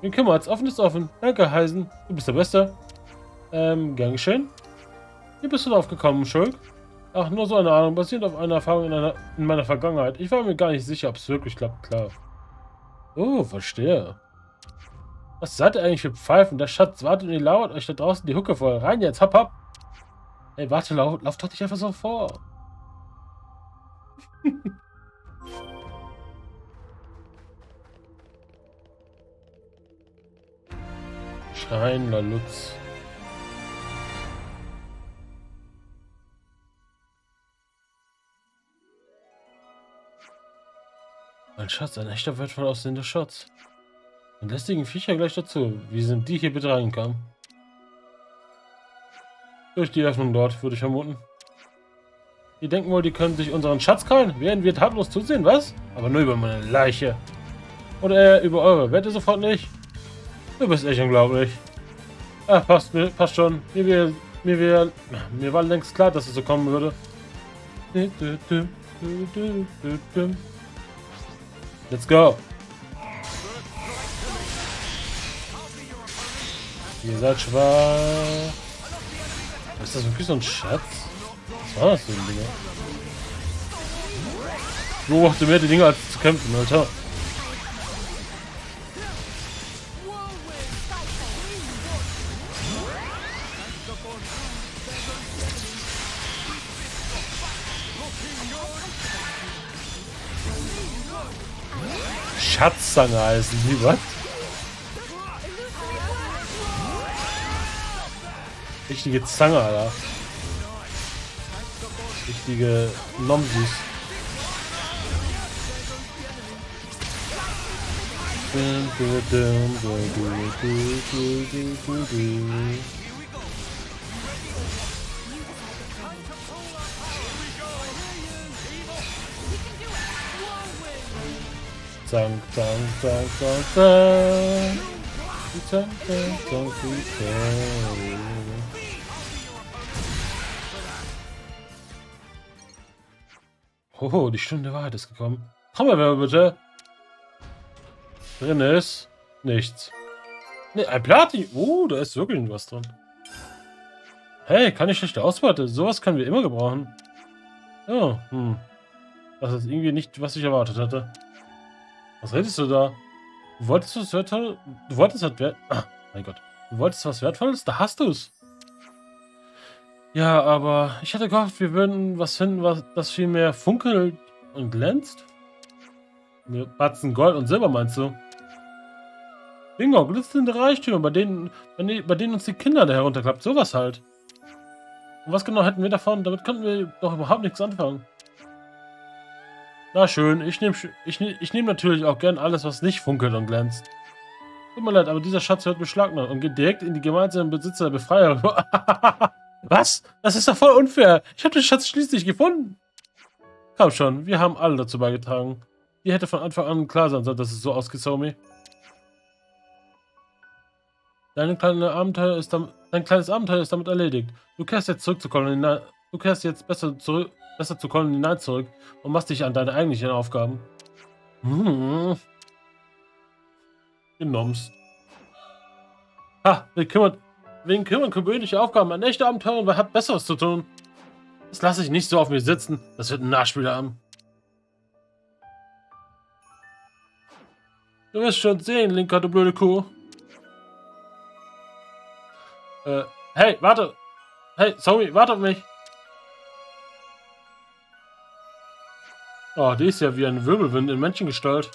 Wen kümmert's? Offen ist offen. Danke, Heisen. Du bist der Beste. Ähm, gern geschehen. Wie bist du drauf gekommen, Schulk? Ach, nur so eine Ahnung, basierend auf einer Erfahrung in, einer, in meiner Vergangenheit. Ich war mir gar nicht sicher, ob es wirklich klappt, klar. Oh, verstehe. Was seid ihr eigentlich für Pfeifen? Der Schatz wartet und ihr lauert euch da draußen die Hucke voll. Rein jetzt, hopp, hopp. Ey, warte, lauf, lauf doch nicht einfach so vor. Schrein Lutz. Ein Schatz, ein echter wertvoll aussehender Schatz. Und lästigen Viecher gleich dazu. Wie sind die hier bitte reingekommen? Durch die Öffnung dort, würde ich vermuten. Die denken wohl, die können sich unseren Schatz krallen, während wir tatenlos zusehen, was? Aber nur über meine Leiche. Oder über eure. Wette sofort nicht? Du bist echt unglaublich. Ach, passt, passt schon. Mir, wär, mir, wär, mir war längst klar, dass es so kommen würde. Let's go. Ihr seid schwach. Ist das wirklich so ein Schatz? Was war das für ein Ding? Beobachte mehr die Dinge als zu kämpfen, Alter. Schatzzange heißen die, was? Richtige Zange, Alter. Richtige Nomsis. Zang, zang, zang, zang, zang. Dezember, Donkey Kong. Oh, die Stunde Wahrheit ist gekommen. Trommelwirbel bitte. Drin ist nichts. Ne, ein Platin. Oh, da ist wirklich was drin. Hey, keine schlechte Ausbeute. Sowas können wir immer gebrauchen. Ja, hm. Das ist irgendwie nicht, was ich erwartet hatte. Was redest du da? Du wolltest was Wertvolles? Du wolltest was Wert... Ah, mein Gott. Du wolltest was Wertvolles? Da hast du es. Ja, aber ich hatte gehofft, wir würden was finden, was das viel mehr funkelt und glänzt. Mit Batzen Gold und Silber meinst du? Bingo, glitzernde Reichtümer, bei denen, denen bei denen uns die Kinder da herunterklappt. Sowas halt. Und was genau hätten wir davon? Damit könnten wir doch überhaupt nichts anfangen. Na schön, ich nehme ich nehm, ich nehm natürlich auch gern alles, was nicht funkelt und glänzt. Tut mir leid, aber dieser Schatz wird beschlagnahmt und geht direkt in die gemeinsamen Besitzer der Befreier. was? Das ist doch voll unfair. Ich habe den Schatz schließlich gefunden. Komm schon, wir haben alle dazu beigetragen. Dir hätte von Anfang an klar sein sollen, dass es so ausgeht, Somi. Deine kleine Abenteuer ist damit, dein kleines Abenteuer ist damit erledigt. Du kehrst jetzt zurück zu Colony Du kehrst jetzt besser zurück, besser zu Night zurück und machst dich an deine eigentlichen Aufgaben. Hm. Genommst. Ha, wen kümmert, wen kümmern gewöhnliche Aufgaben? Ein echter Abenteuer und hat Besseres zu tun. Das lasse ich nicht so auf mir sitzen. Das wird ein Nachspieler haben. Du wirst schon sehen, Linker, du blöde Kuh. Äh, hey, warte. Hey, sorry, warte auf mich. Oh, die ist ja wie ein Wirbelwind in Menschengestalt.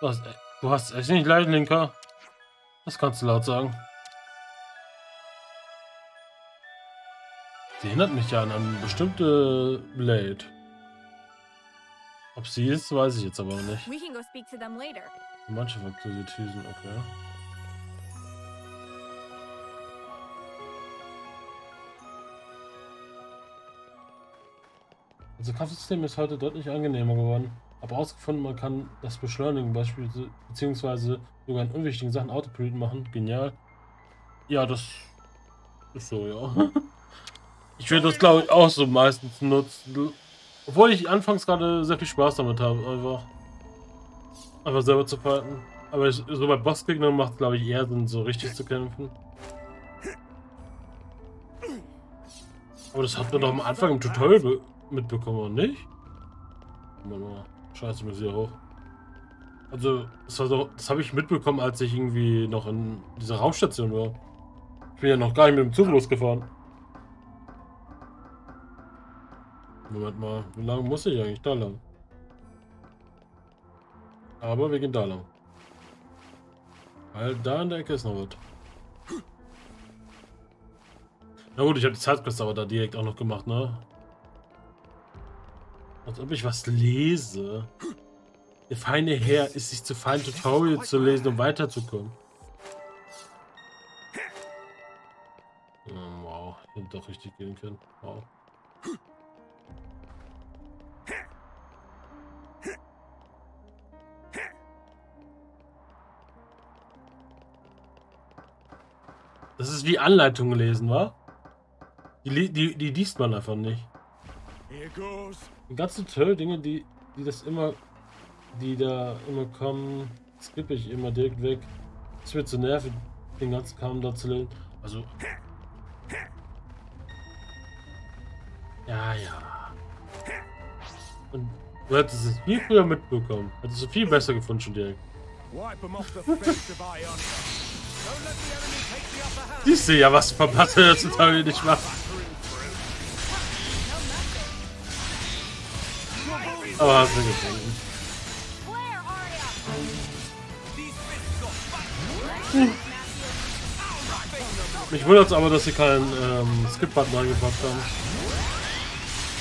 Du hast, du hast echt nicht leicht, Linker. Das kannst du laut sagen. Sie erinnert mich ja an eine bestimmte Blade. Ob sie ist, weiß ich jetzt aber nicht. Manche Faktoritäten, okay. Unser Kampfsystem ist heute deutlich angenehmer geworden. Aber ausgefunden, man kann das Beschleunigen beispielsweise, beziehungsweise sogar in unwichtigen Sachen Autopilot machen. Genial. Ja, das ist so, ja. Ich werde das, glaube ich, auch so meistens nutzen. Obwohl ich anfangs gerade sehr viel Spaß damit habe, einfach. Einfach selber zu fighten. Aber ich, so bei Bossgegnern macht es, glaube ich, eher Sinn, so richtig zu kämpfen. Aber das hat man doch am Anfang im Tutorial mitbekommen, oder nicht? Mal, scheiße, mir sehr hoch. Also, das, so, das habe ich mitbekommen, als ich irgendwie noch in dieser Raumstation war. Ich bin ja noch gar nicht mit dem Zug losgefahren. Moment mal, wie lange muss ich eigentlich da lang? Aber wir gehen da lang. Weil da in der Ecke ist noch was. Na gut, ich habe die Zeitquest aber da direkt auch noch gemacht, ne? Als ob ich was lese. Der feine Herr ist sich zu fein, Tutorial zu lesen, um weiterzukommen. Oh, wow, ich hätte doch richtig gehen können. Wow. Das ist wie Anleitung lesen, wa? Die, die, die liest man einfach nicht. Die ganzen Tutorial-Dinge, die, die das immer, die da immer kommen, skippe ich immer direkt weg. Es wird zu nervig, den ganzen Kram da zu lesen. Also. Ja, ja. Und du hättest es viel früher mitbekommen. Hättest du viel besser gefunden schon direkt. Siehst du ja, was verpasst er heutzutage nicht macht. Aber hast du gefunden. Mich wundert es aber, dass sie keinen ähm, Skip-Button eingepackt haben.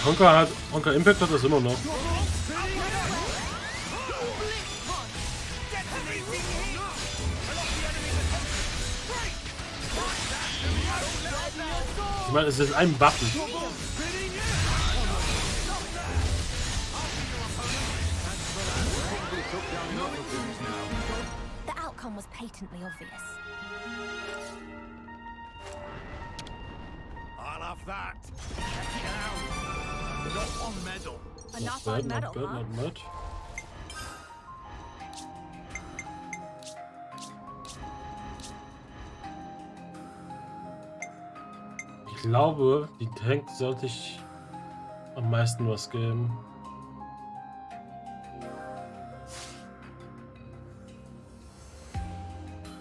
Honka hat, Honka Impact hat das immer noch. I'm button. The outcome was patently obvious. I love that. Check it out. Not one medal. Bad, not bad, not much. Glaube, die Tank sollte ich am meisten was geben.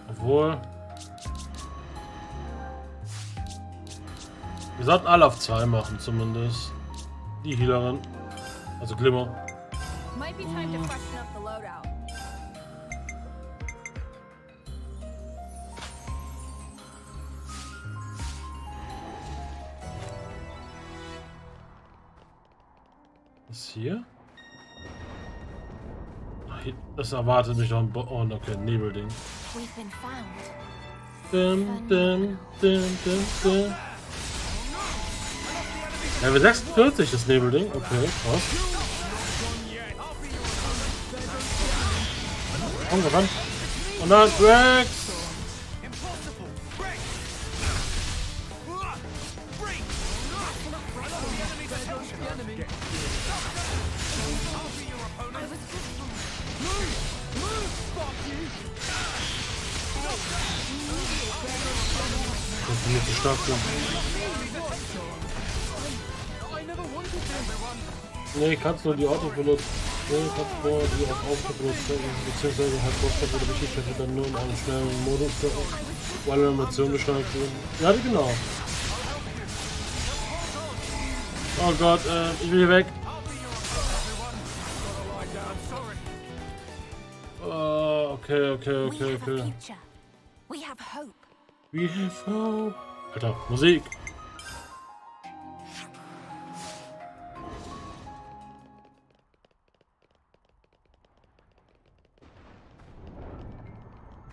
Obwohl. Wir sollten alle auf zwei machen, zumindest. Die Healerin. Also Glimmer. Might be time to freshen up the loadout. Was hier? Ach, hier- Das erwartet mich doch ein Bo Oh, okay, Nebelding. Dum, dum, dum, dum, dum. Level 46 das Nebelding. Okay, krass. Angerannt. Und dann Rex! Sind. Nee, kannst nur die Auto benutzen. Nee, kannst nur die auf Auto benutzen. Beziehungsweise halt Boxer wurde wichtig, dass wir dann nur in einem schnellen Modus für alle Animationen gestaltet werden. Ja, genau. Oh Gott, äh, ich will hier weg. Oh, okay, okay, okay, okay. We have hope. We have hope. Alter, Musik.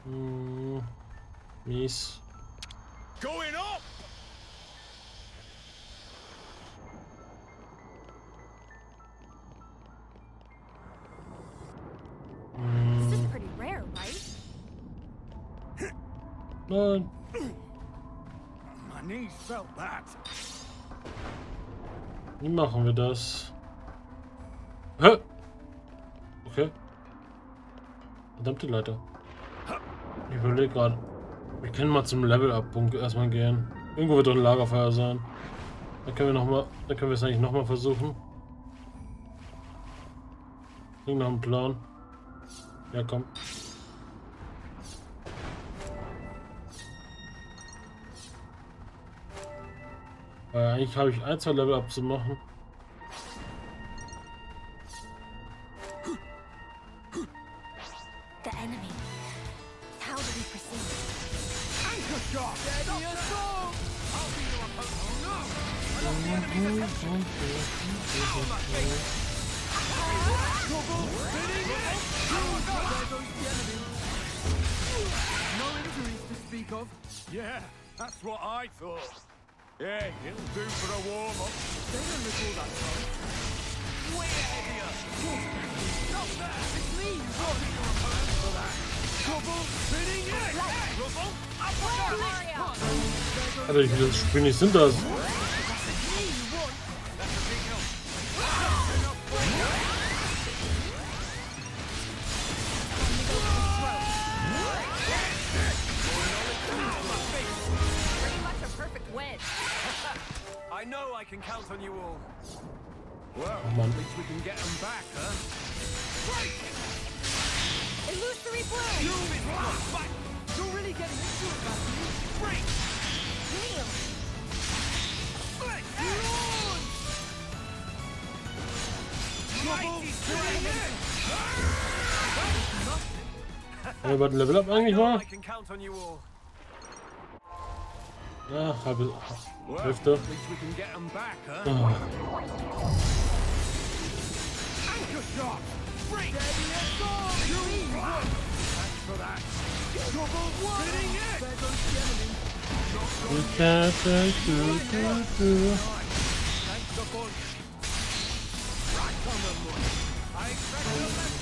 Hm, mies. Wie machen wir das? Hä? Okay. Verdammte Leiter. Ich überlege gerade. Wir können mal zum Level-Up-Punkt erstmal gehen. Irgendwo wird doch ein Lagerfeuer sein. Da können wir noch mal, da können wir es eigentlich noch mal versuchen. Klingt nach einem Plan. Ja, komm. Äh, eigentlich habe ich ein, zwei Level abzumachen. Wie viele nicht sind das? Level Up eigentlich I know mal? I can count on you all. Ja, halbe Well, Hälfte. at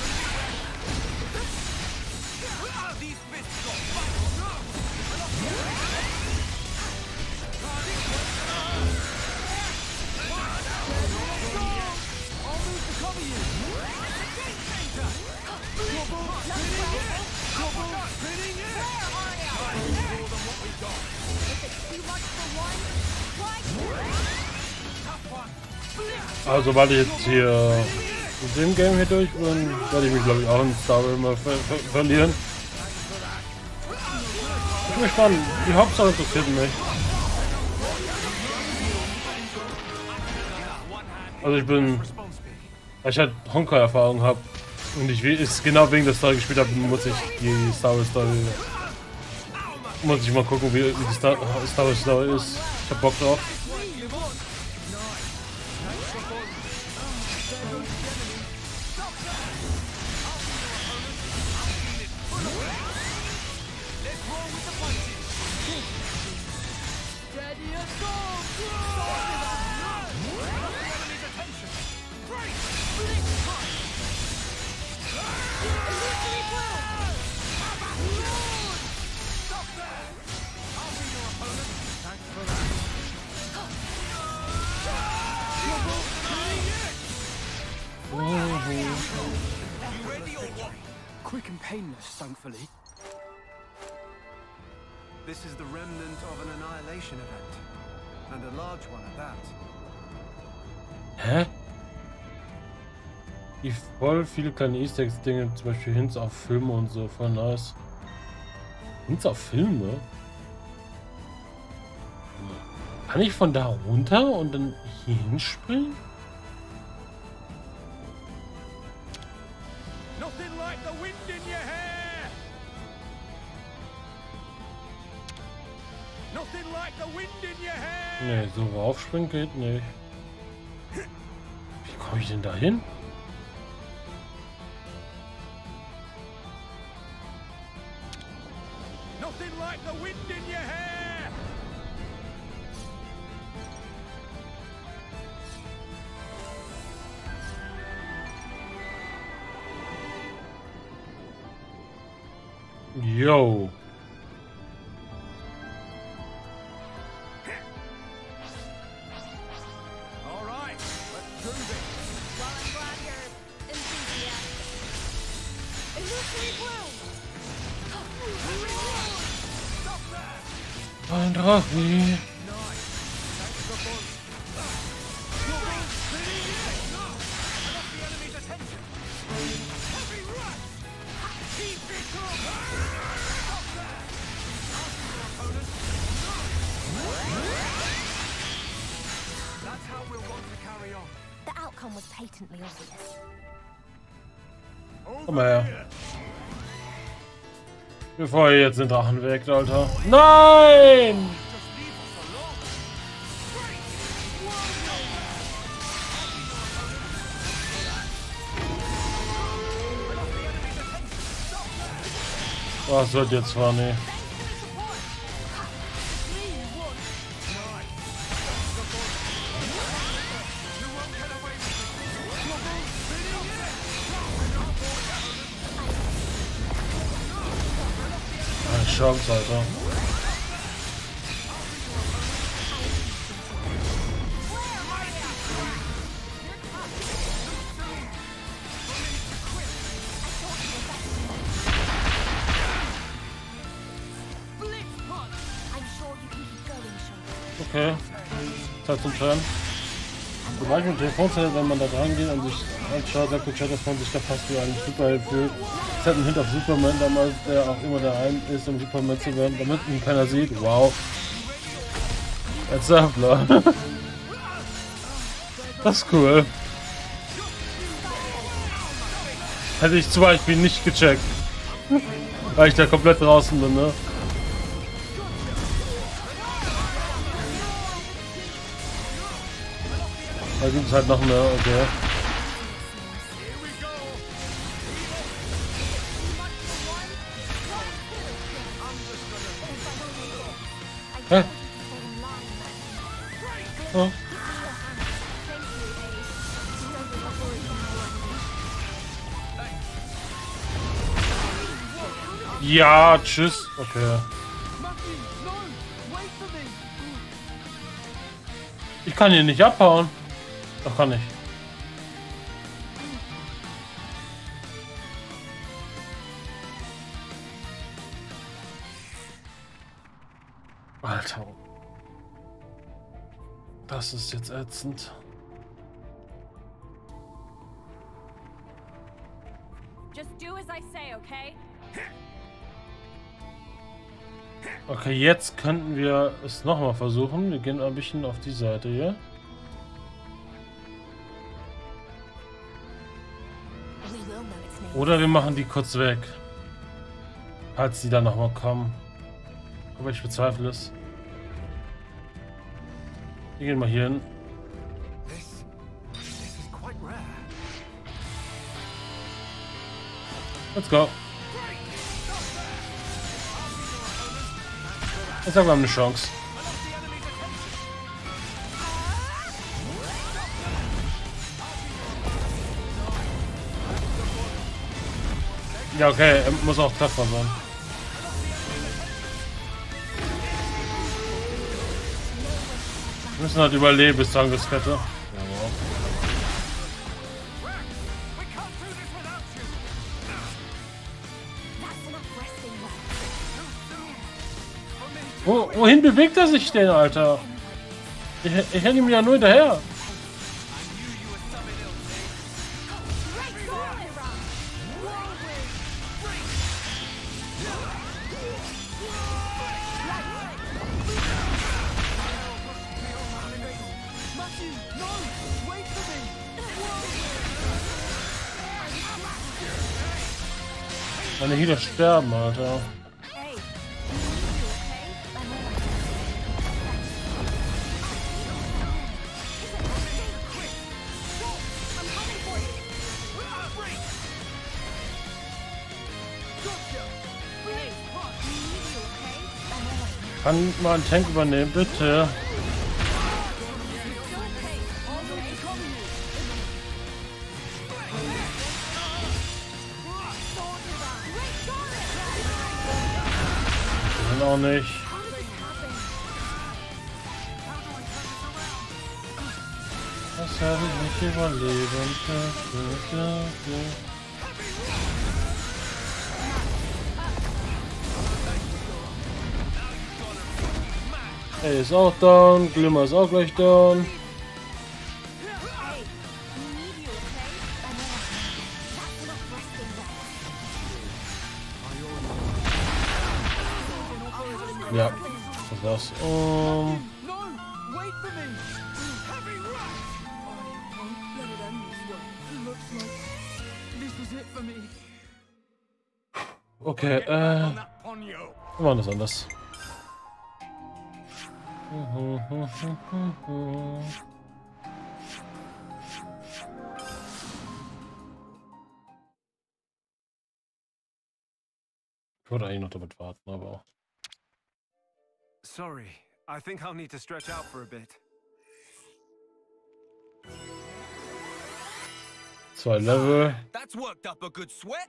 Also warte jetzt hier in dem Game hier durch und werde ich mich glaube ich auch in Star Realm ver ver verlieren. Ich bin gespannt. Die Hauptsache interessiert mich. Also ich bin, weil ich halt Honkai-Erfahrung habe und ich will, ist genau wegen der Story gespielt habe, muss ich die Star Wars Story, muss ich mal gucken, wie, wie die Star, Star Wars Story ist. Ich hab Bock drauf. This is the remnant of an annihilation event. And a large one at that. Hä? Die voll viele kleine Easter Eggs Dinge, zum Beispiel Hints auf Filme und so, voll nice. Hints auf Filme? Kann ich von da runter und dann hier hinspringen? Hair! Ne, so raufspringen geht nicht. Wie komme ich denn da hin? Ihr jetzt den Drachen weckt, Alter. Nein! Was wird jetzt funny? Chance, Alter. Okay. Zeit zum Turn. Sobald mit Telefonzelle, wenn man da dran geht und sich anschaut, der Chat, dass man sich da fast wie ein Superheld fühlt. Es hat einen Hint auf Superman damals, der auch immer daheim ist, um Superman zu werden, damit ihn keiner sieht. Wow. Erzähler. Das ist cool. Hätte ich zum Beispiel nicht gecheckt. Weil ich da komplett draußen bin, ne? Gibt es halt noch mehr, okay. Oh. Ja, tschüss. Okay. Ich kann hier nicht abhauen. Doch kann ich. Alter. Das ist jetzt ätzend. Okay, jetzt könnten wir es nochmal versuchen. Wir gehen ein bisschen auf die Seite hier. Oder wir machen die kurz weg. Falls die dann nochmal kommen. Aber ich bezweifle es. Wir gehen mal hier hin. Let's go. Ich sag, wir haben eine Chance. Ja, okay, er muss auch treffbar sein. Wir müssen halt überleben bis zur Angriffskette. Ja, wow. Wo, wohin bewegt er sich denn, Alter? Ich, ich hätte ihm ja nur hinterher. I'm alright. Kann mal einen Tank übernehmen, bitte. Auch nicht. Das habe ich nicht überleben. Er ist auch down, Glimmer ist auch gleich down. For me. okay, äh, wir machen das anders. Ich wollte eigentlich noch damit warten, aber Sorry, I think I'll need to stretch out for a bit. zwei Level. That's worked up a good sweat.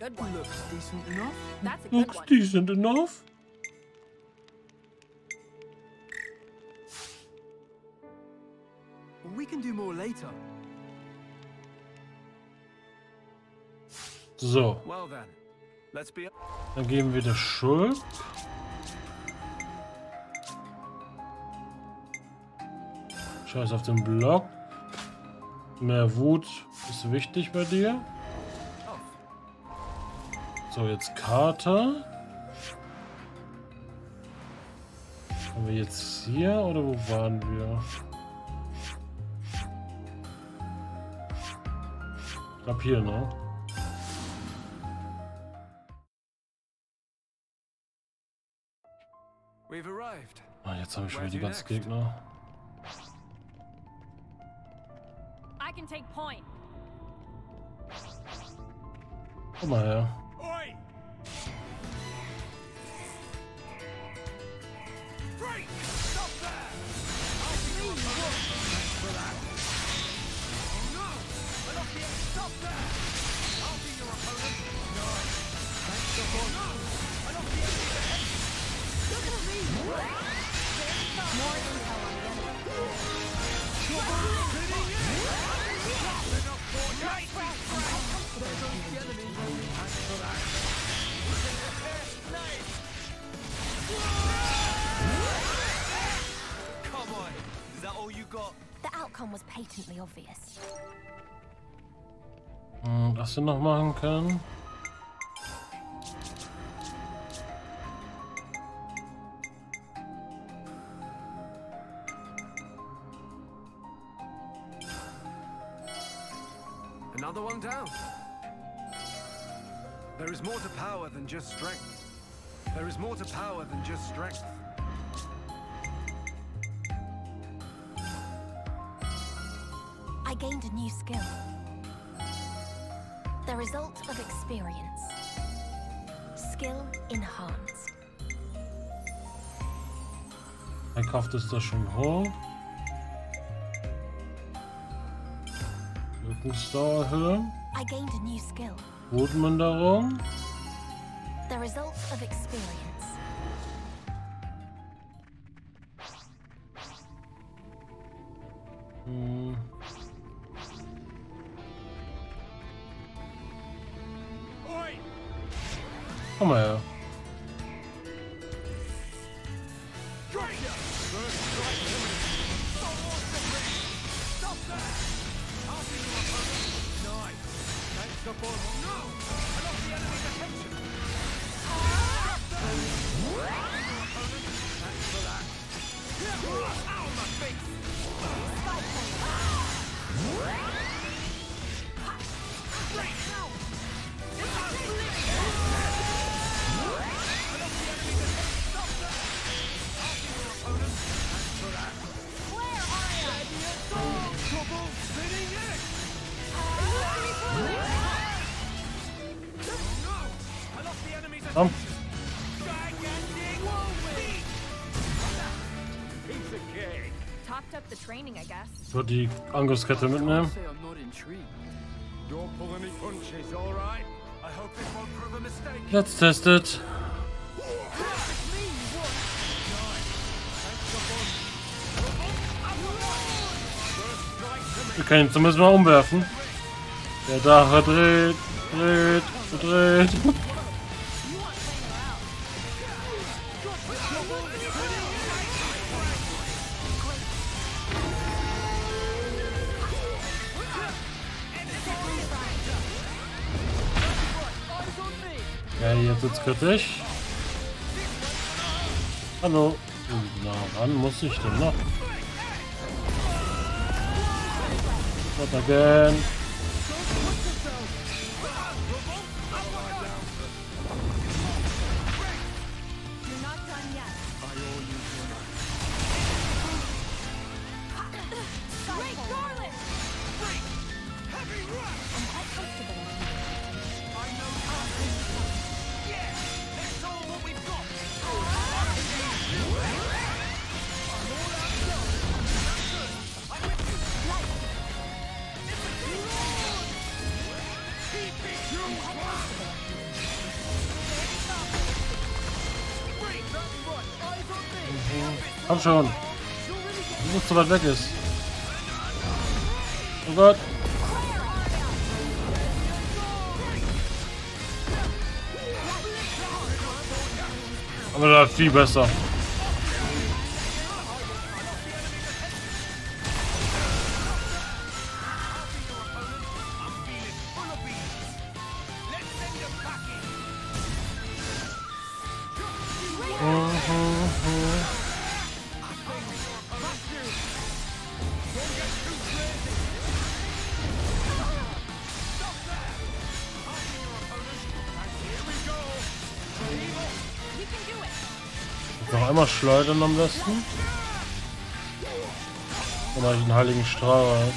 Looks decent enough. That's a good Looks one. decent enough. We can do more later. So, Well then, let's be. dann geben wir das Schuld. Scheiß auf den Block. Mehr Wut ist wichtig bei dir. So, jetzt Karte. Haben wir jetzt hier oder wo waren wir? Ich glaube hier, ne? We've arrived. Ah, jetzt habe ich schon wieder die ganzen Gegner. I can take point. Komm mal her. Was wir noch machen können. Another one down. There is more to power than just strength. There is more to power than just strength. I gained a new skill. The result of experience. Skill enhanced. Er kauft es da schon hoch. Wirkungsdauer erhöhen. I gained a new skill. Bodenminderung. The result of experience. Won't prove a mistake. Jetzt testet. Wir können ihn zumindest mal umwerfen. Der Dach dreht, dreht, dreht. Kritisch. Hallo. Na, wann muss ich denn noch? Not again. Weg ist. Oh Gott. Aber da viel besser. Noch einmal schleudern am besten. Dann mache ich einen heiligen Strahl.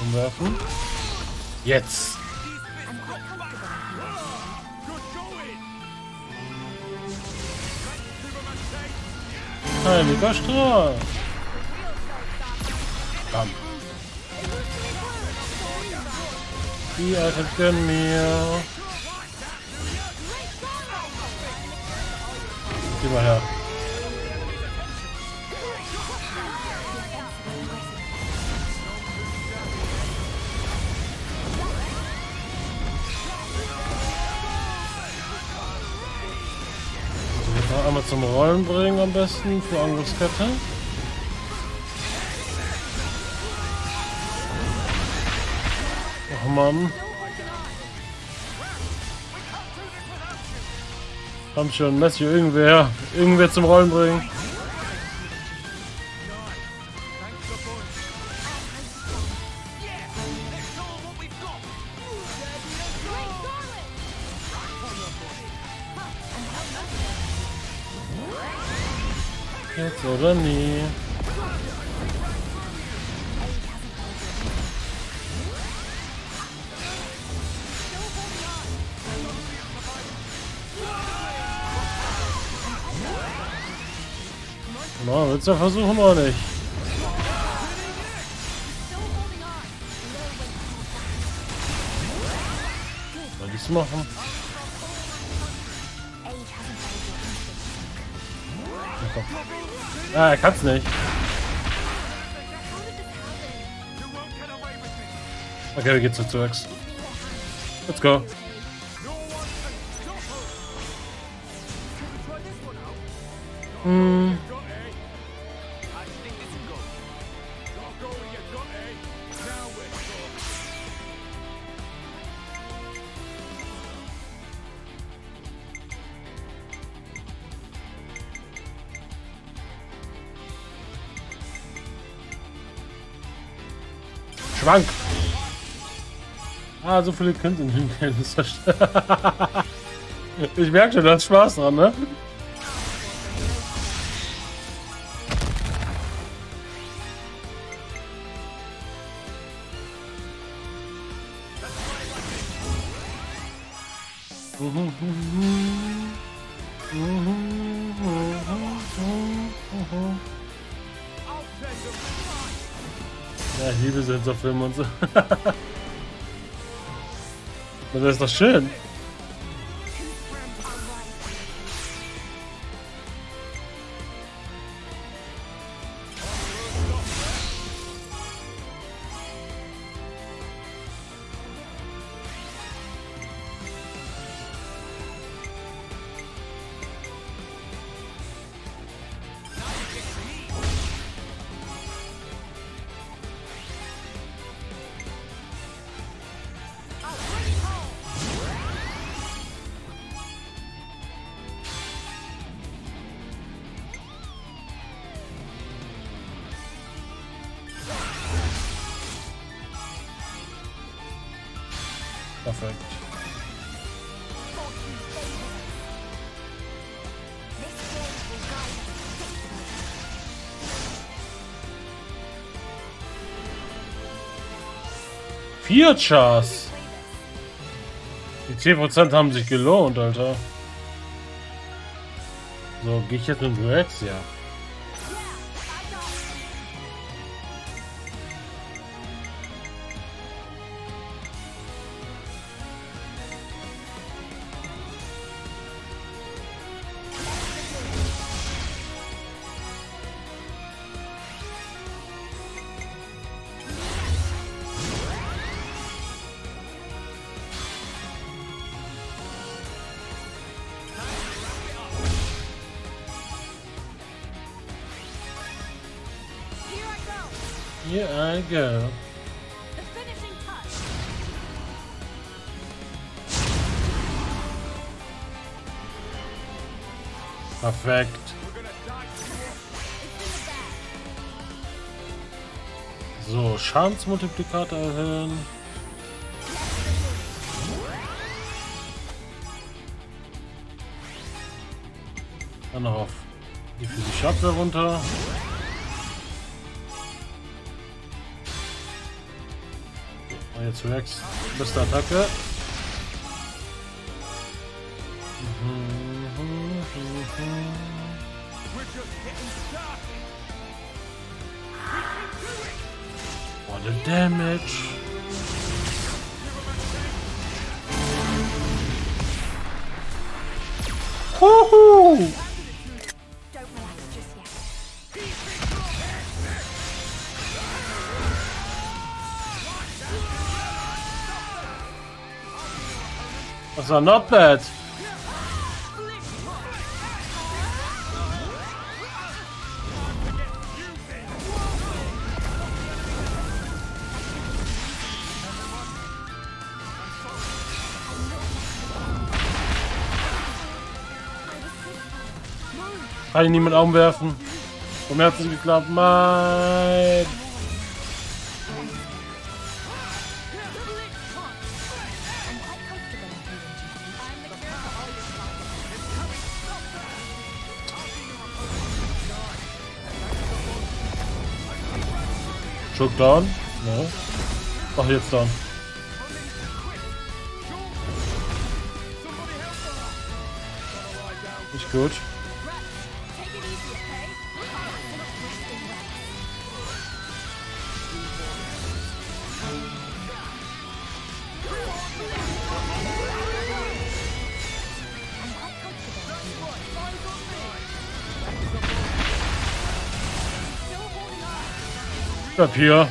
Umwerfen. Jetzt. Heiliger Strahl. Bam. Die Items gönnen mir. Geh mal her. Einmal zum Rollen bringen am besten für Angriffskette. Oh Mann. Komm schon, hier irgendwer, irgendwer zum Rollen bringen. Du versuchen oder nicht? Soll ich's machen? Ah, er kann's nicht. Okay, wir gehen zu Zurix. Let's go. Ah, so viele können sie nicht verste- Ich merke schon, du hast Spaß dran, ne? Ja, liebe Sensorfilme und so. Das ist doch schön. Vier Chars. Die 10% haben sich gelohnt, Alter. So, gehe ich jetzt mit Rex? Ja. Here I go. Perfekt. So, Schadensmultiplikator erhöhen. Dann noch auf die Abwehr runter. Jetzt Rex. Beste Attacke. War not bad. Kann ich niemand umwerfen? Vom Herzen geklappt. Nein. Schock down? Ne? Ach, jetzt down. Nicht gut. Bleib hier.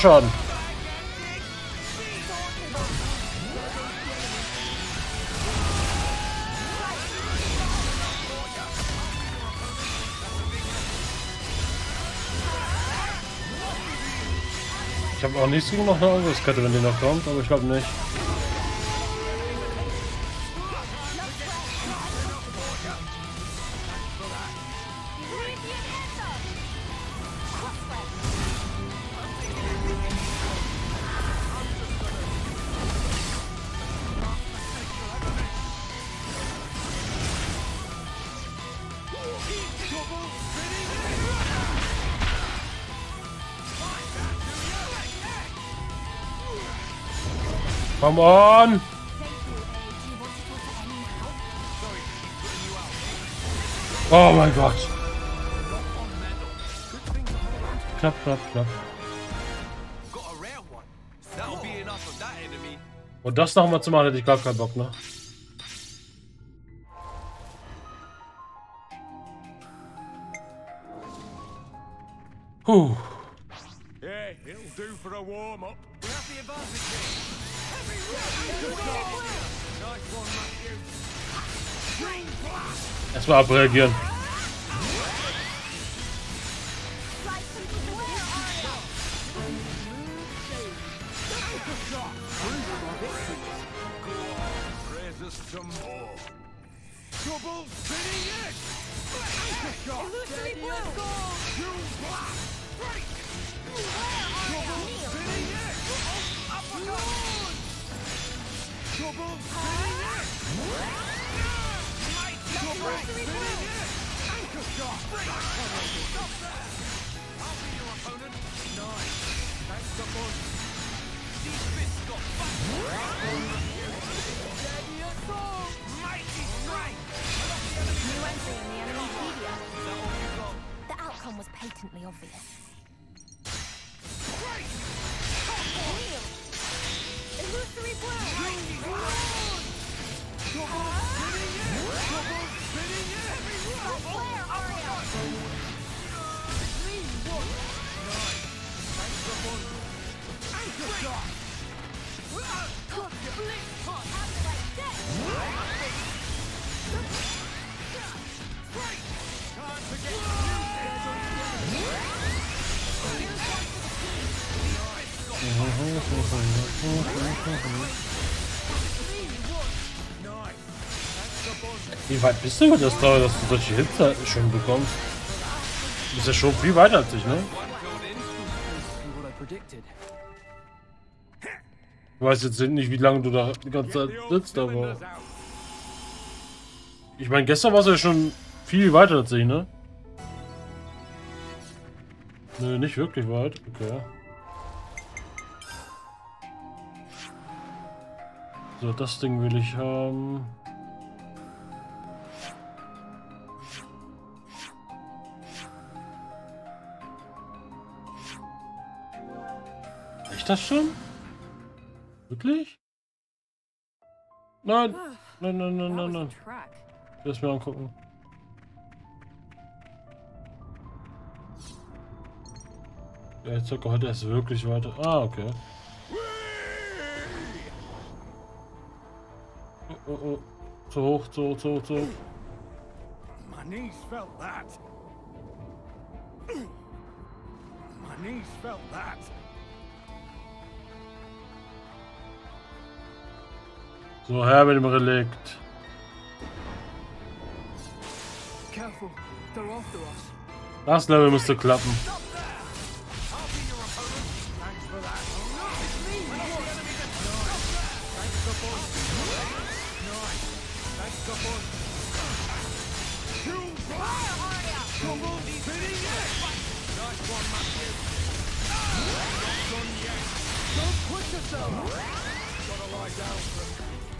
Schade, Schaden. Ich habe auch nichts gegen noch eine Angriffskette, wenn die noch kommt, aber ich glaube nicht. Come on! Oh mein Gott! Klapp, klapp, klapp. Und das nochmal zu machen, hätte ich gar keinen Bock, ne? Erstmal abreagieren. Weit bist du mit das Tower, dass du solche Hits halt schon bekommst? Du bist ja schon viel weiter als ich, ne? Ich weiß jetzt nicht, wie lange du da die ganze Zeit sitzt, aber... Ich meine, gestern warst du ja schon viel weiter als ich, ne? Nö, nicht wirklich weit. Okay. So, das Ding will ich haben. Das schon? Wirklich? Nein! Nein, nein, nein, nein, nein. Lass mir angucken. Der Zucker heute erst wirklich weiter. Ah, okay. Oh, oh, oh. Zu hoch, zu hoch, zu hoch, zu hoch. My knees felt that. My knees felt that. So, her mit dem Relikt. Das Level müsste klappen. Don't push yourself. Gotta lie down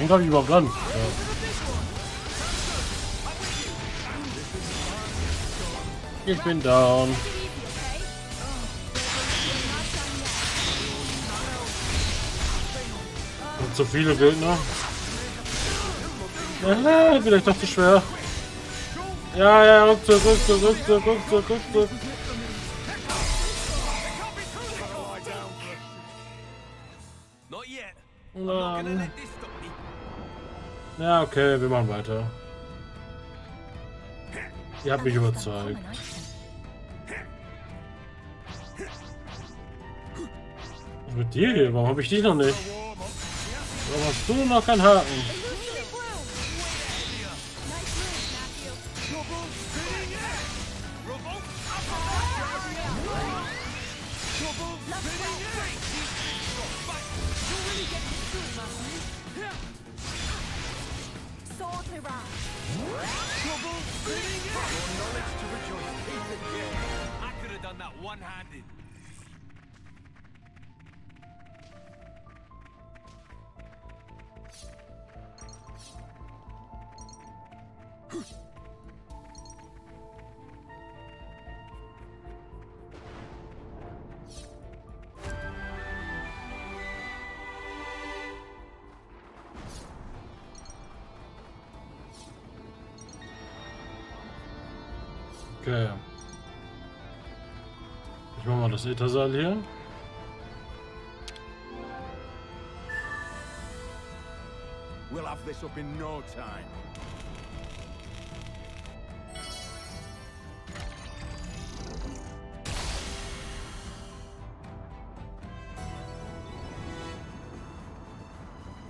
Den hab ich überhaupt an. Ja. Ich bin down. Und zu viele Gegner. Ja, vielleicht doch zu schwer. Ja, ja, rückzug, rückzug, rückzug, rückzug, rückzug. Not yet. I'm not gonna let this. Ja, okay, wir machen weiter. Ihr habt mich überzeugt. Was mit dir hier? Warum habe ich dich noch nicht? Warum hast du noch keinen Haken? Done that one-handed. Ich mach mal das Ethersaal hier. We'll have this up in no time.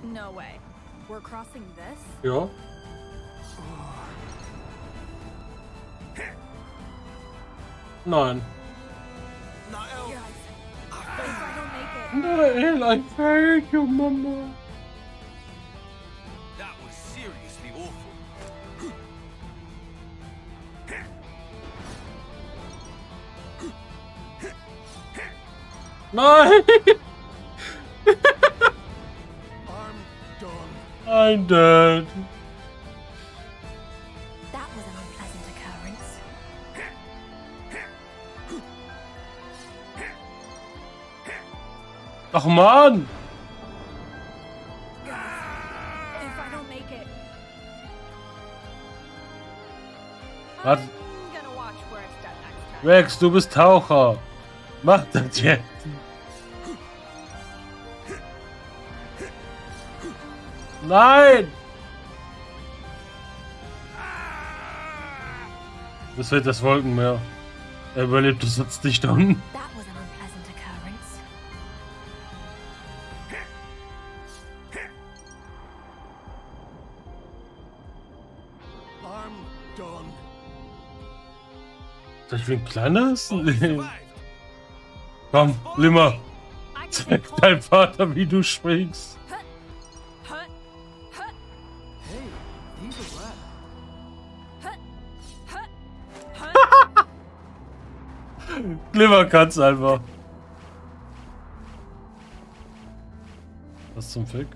No way. We're crossing this? Ja. Nein. Nein, I thank you, Mama. That was seriously awful. Nein! I'm done. I'm dead. Ach man! Was? Rex, du bist Taucher. Mach das jetzt. Nein! Das wird das Wolkenmeer. Er überlebt es jetzt nicht da. Wie ein kleines? Komm, Limmer. Zeig deinem Vater, wie du springst. Glimmer kann's einfach. Was zum Fick?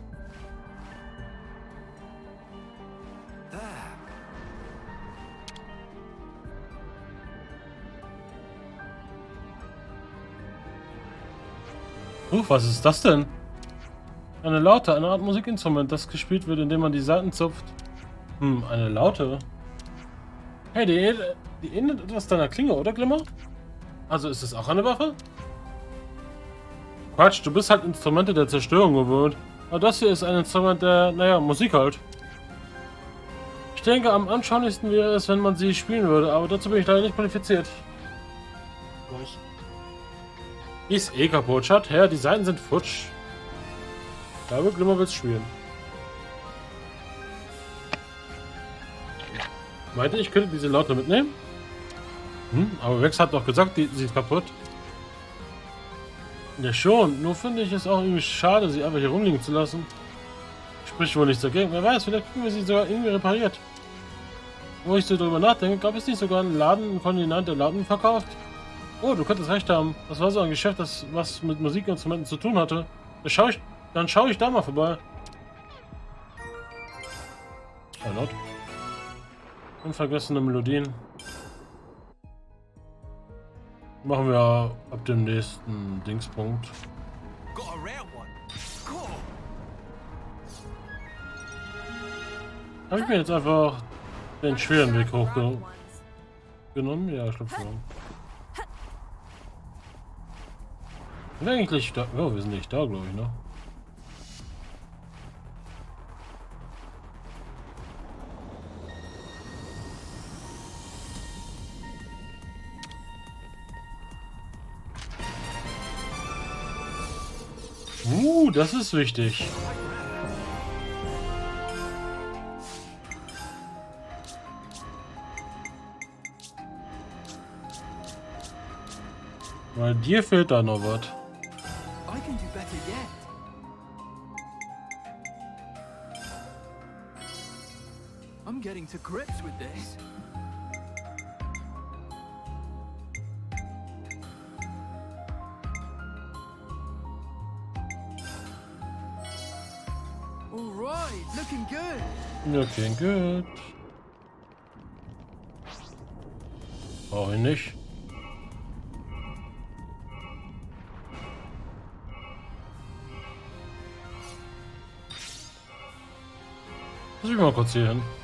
Huch, was ist das denn? Eine Laute, eine Art Musikinstrument, das gespielt wird, indem man die Saiten zupft. Hm, eine Laute. Hey, die, die ähnelt etwas deiner Klinge, oder Glimmer? Also ist es auch eine Waffe? Quatsch, du bist halt Instrumente der Zerstörung gewohnt. Aber das hier ist ein Instrument der, naja, Musik halt. Ich denke, am anschaulichsten wäre es, wenn man sie spielen würde, aber dazu bin ich leider nicht qualifiziert. Die ist eh kaputt. Schaut her, die Seiten sind futsch. Ich glaube, Glimmer will's spielen. Meinte ich könnte diese Laute mitnehmen? Hm, aber Rex hat doch gesagt, die, sie ist kaputt. Ja schon, nur finde ich es auch irgendwie schade, sie einfach hier rumliegen zu lassen. Sprich wohl nichts dagegen. Wer weiß, vielleicht kriegen wir sie sogar irgendwie repariert. Wo ich so drüber nachdenke, gab es nicht sogar einen Laden, ein Kontinent, der Laden verkauft? Oh, du könntest recht haben. Das war so ein Geschäft, das was mit Musikinstrumenten zu tun hatte. Dann schaue ich, dann schaue ich da mal vorbei. Why not? Unvergessene Melodien. Machen wir ab dem nächsten Dingspunkt. Habe ich mir jetzt einfach den schweren Weg hochgenommen? Ja, ich glaube schon. Sind eigentlich da? Oh, wir sind nicht da, glaube ich, ne? Uh, das ist wichtig. Weil dir fehlt da noch was. To grips with this. All right, looking good. Looking good. Brauche ich nicht. Muss ich mal kurz hier hin.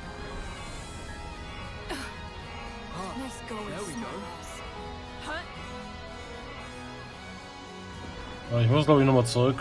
Ich muss glaube ich nochmal zurück.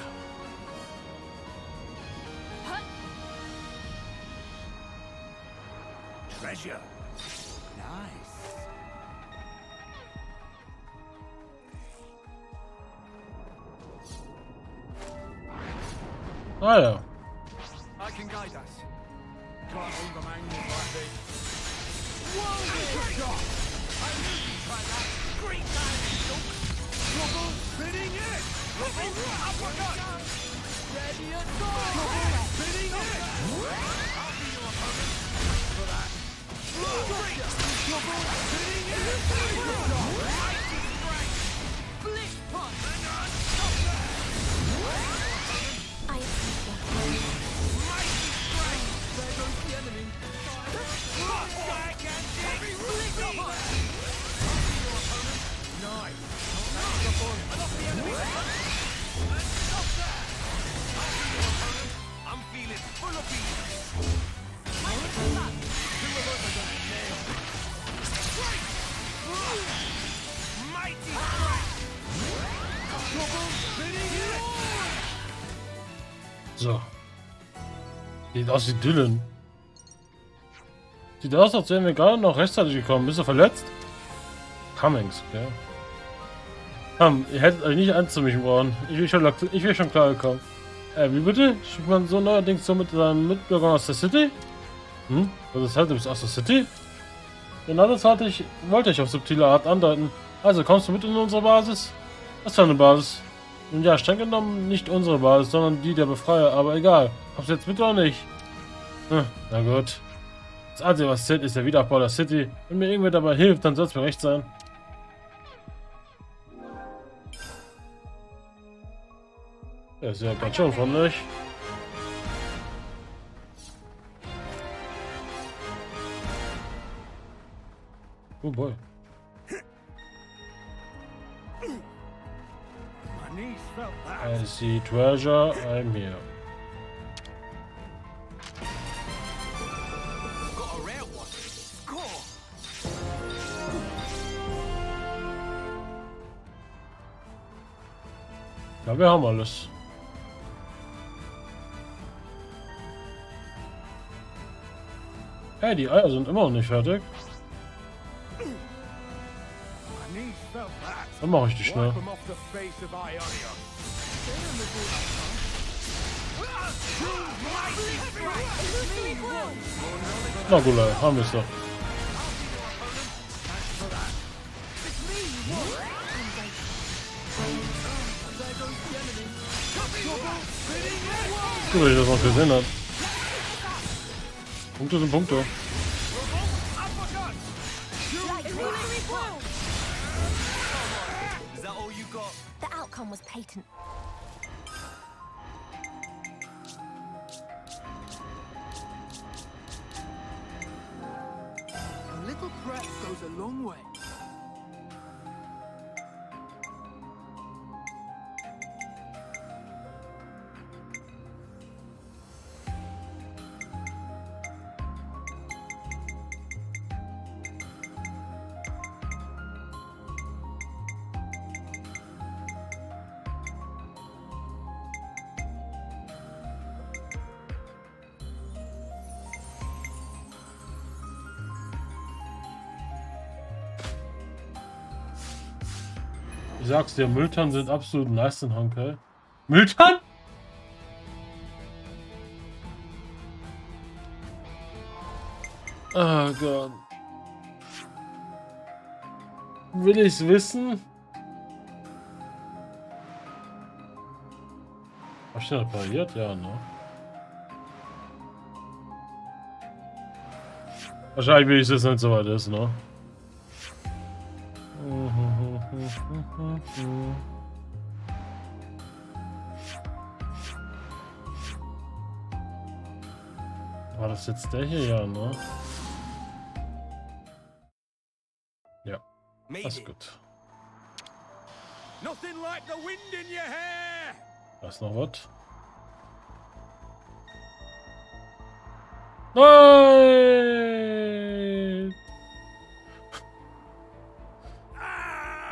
Aus wie Dylan. Sieht aus, als wären wir gerade noch rechtzeitig gekommen. Bist du verletzt? Cummings, okay. Komm, ihr hättet euch nicht anzumischen brauchen. Ich will schon, ich will schon klar gekommen. Äh, wie bitte? Spricht man so neuerdings so mit seinen Mitbürgern aus der City? Hm? Was ist halt, du bist aus der City? Genau das hatte ich, wollte ich auf subtile Art andeuten. Also, kommst du mit in unsere Basis? Was für eine Basis? Nun ja, streng genommen nicht unsere Basis, sondern die der Befreier, aber egal. Kommst du jetzt mit oder nicht? Hm, na gut. Das Einzige, was zählt, ist der Wiederaufbau der City. Wenn mir irgendwer dabei hilft, dann soll es mir recht sein. Er ist ja ganz schön freundlich. Oh boy. I see treasure, I'm here. Wir haben alles. Hey, die Eier sind immer noch nicht fertig. Dann mache ich die schnell. Na gut, haben wir es doch. Gut, dass ich das noch gesehen habe. Punkte sind Punkte. A little prep goes a long way. Sag's dir, Mülltonnen sind absolut nice in Honkai. Mülltonnen? Oh Gott. Will ich's wissen? Hab ich den repariert? Ja, ne? Wahrscheinlich will ich das nicht so weit ist, ne? War das jetzt der hier, ja, ne? Ja, das ist gut. Nothing like the wind in your hair. Da ist noch was. Nein!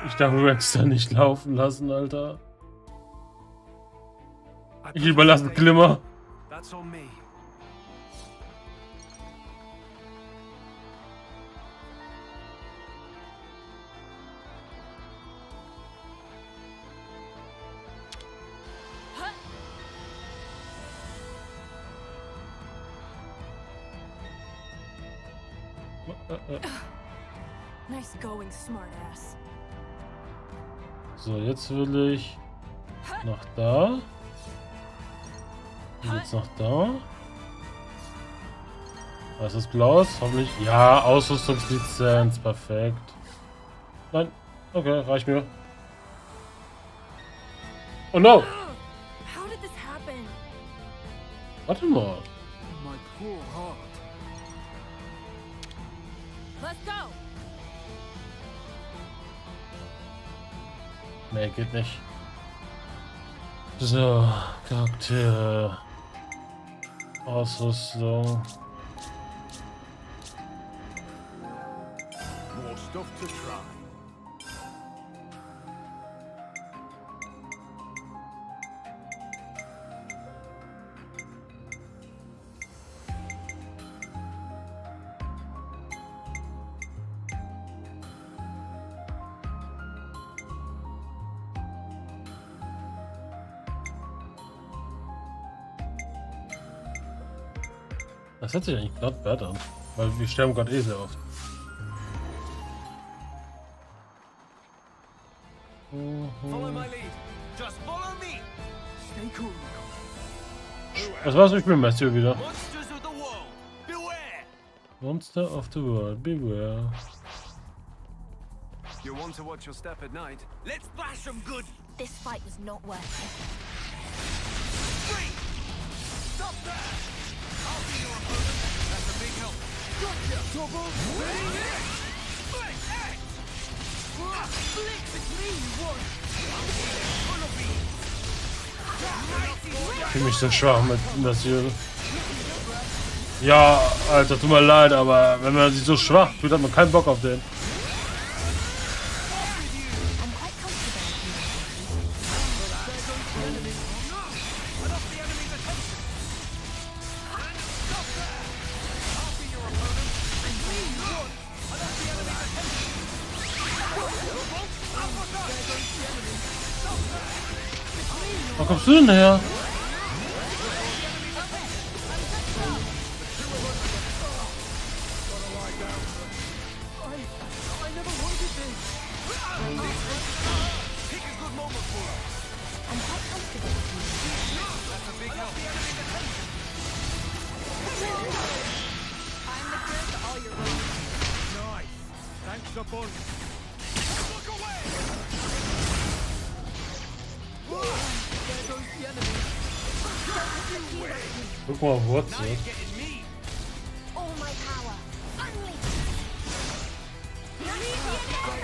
Ich darf Rex da nicht laufen lassen, Alter. Ich überlasse Glimmer. On me. Nice going, smartass. So, jetzt will ich nach da. Und jetzt nach da. Was ist Blaues? Hoffentlich. Ja, Ausrüstungslizenz. Perfekt. Nein. Okay, reicht mir. Oh no! Warte mal. Nee, geht nicht. So, Charaktere. Ausrüstung. More stuff to try. Das hört sich eigentlich gerade bad an. Weil wir sterben gerade eh sehr oft. Was war's? Ich bin Matthew wieder. Monsters of the world. Beware. Monster of the World, beware. You want to watch your step at night? Let's bash them good. This fight was not worth it. Stop there. Ich fühle mich so schwach mit Matthew. Ja, Alter, tut mir leid, aber wenn man sich so schwach fühlt, hat man keinen Bock auf den. 怎么了呢？Unleash.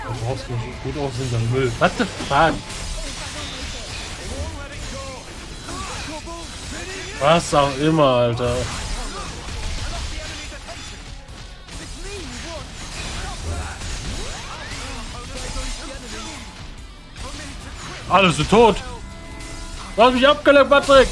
Du brauchst nicht gut aussehender Müll. What the fuck? Was auch immer, Alter. Alles sind tot. Du hast mich abgelenkt, Patrick.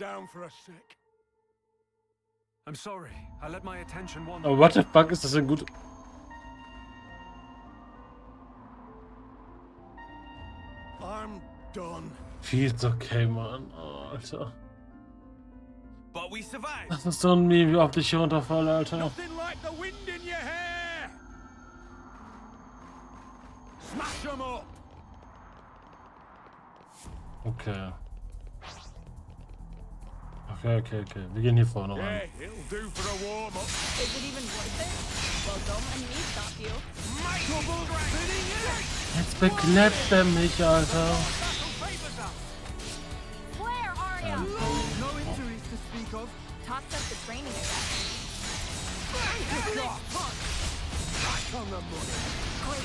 Down for a sec. I'm sorry. I let my attention wander. Aber what the fuck ist das denn gut? I'm done. Feels okay, Mann. Oh, Alter. But we survived. Das ist so ein Meme, wie oft ich hier runterfalle, Alter. Nothing like the wind in your hair. Smash 'em up. Okay. Okay, okay, okay. Wir gehen hier vorne Yeah, rein. it'll do for a warm up. Is it even worth it? Well, don't let me stop you. Jetzt bekleppt er mich, Alter. Where are ya? No injuries to speak of. Tossed up the training again. Back on the money. Great.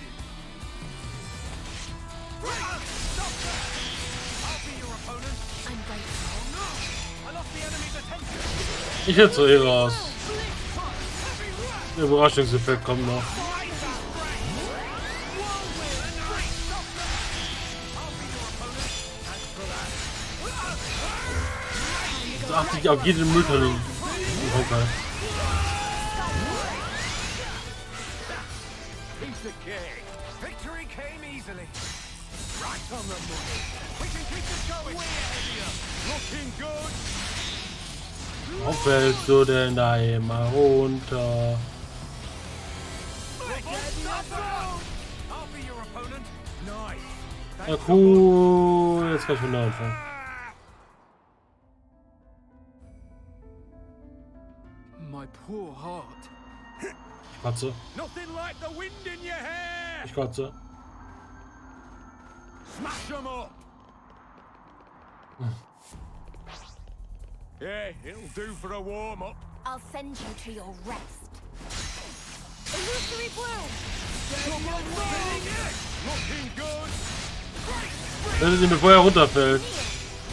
Ich hätte so eh raus. Der Überraschungseffekt kommt noch. Jetzt achte ich auf jeden Mülltonne. Okay. Wo fällst du denn da immer runter? I'll be your opponent. Nice. Ja, cool. Jetzt kann ich von neu anfangen. My poor heart. Ich kotze. Nothing like the wind in your hair. Ich kotze. Smash 'em up. Yeah, it'll do for a warm-up. I'll send you to your rest. Illusory bloom! Looking good. Rettet ihn, bevor er runterfällt.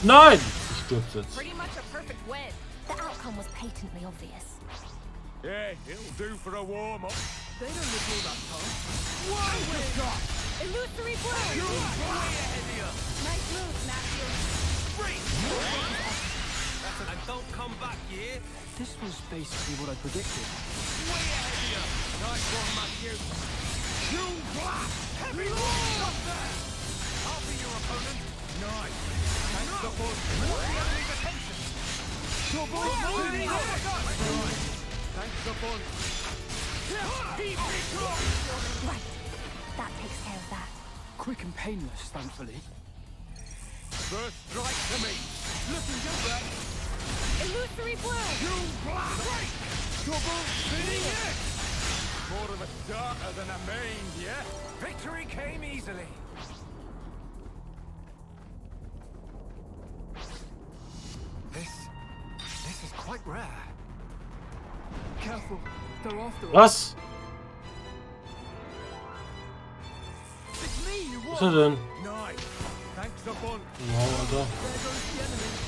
Nein! Ich stürze jetzt. Pretty much a perfect win. The outcome was patently obvious. Yeah, it'll do for a warm-up. They don't look all that tough. Illusory bloom! Nice move, Matthew. Come yeah? This was basically what I predicted. Way ahead of you. Nice one, Matthew. You blast! Heavy load! Stop there. I'll be your opponent. Nice. Thanks the bud. What's the enemy's attention? Double spinning it! Nice. Thanks the bud. Keep me close! Right. That takes care of that. Quick and painless, thankfully. First strike to me. Looking good, Rex. Illusory bloom! You blast! Right. Double spinning it! More of a starter than a main, yeah? Victory came easily. This... this is quite rare. Careful. They're after us. Was? It's me you Was want. er? Nice. Thanks a bunch. Wow, Alter. There goes the enemy. I took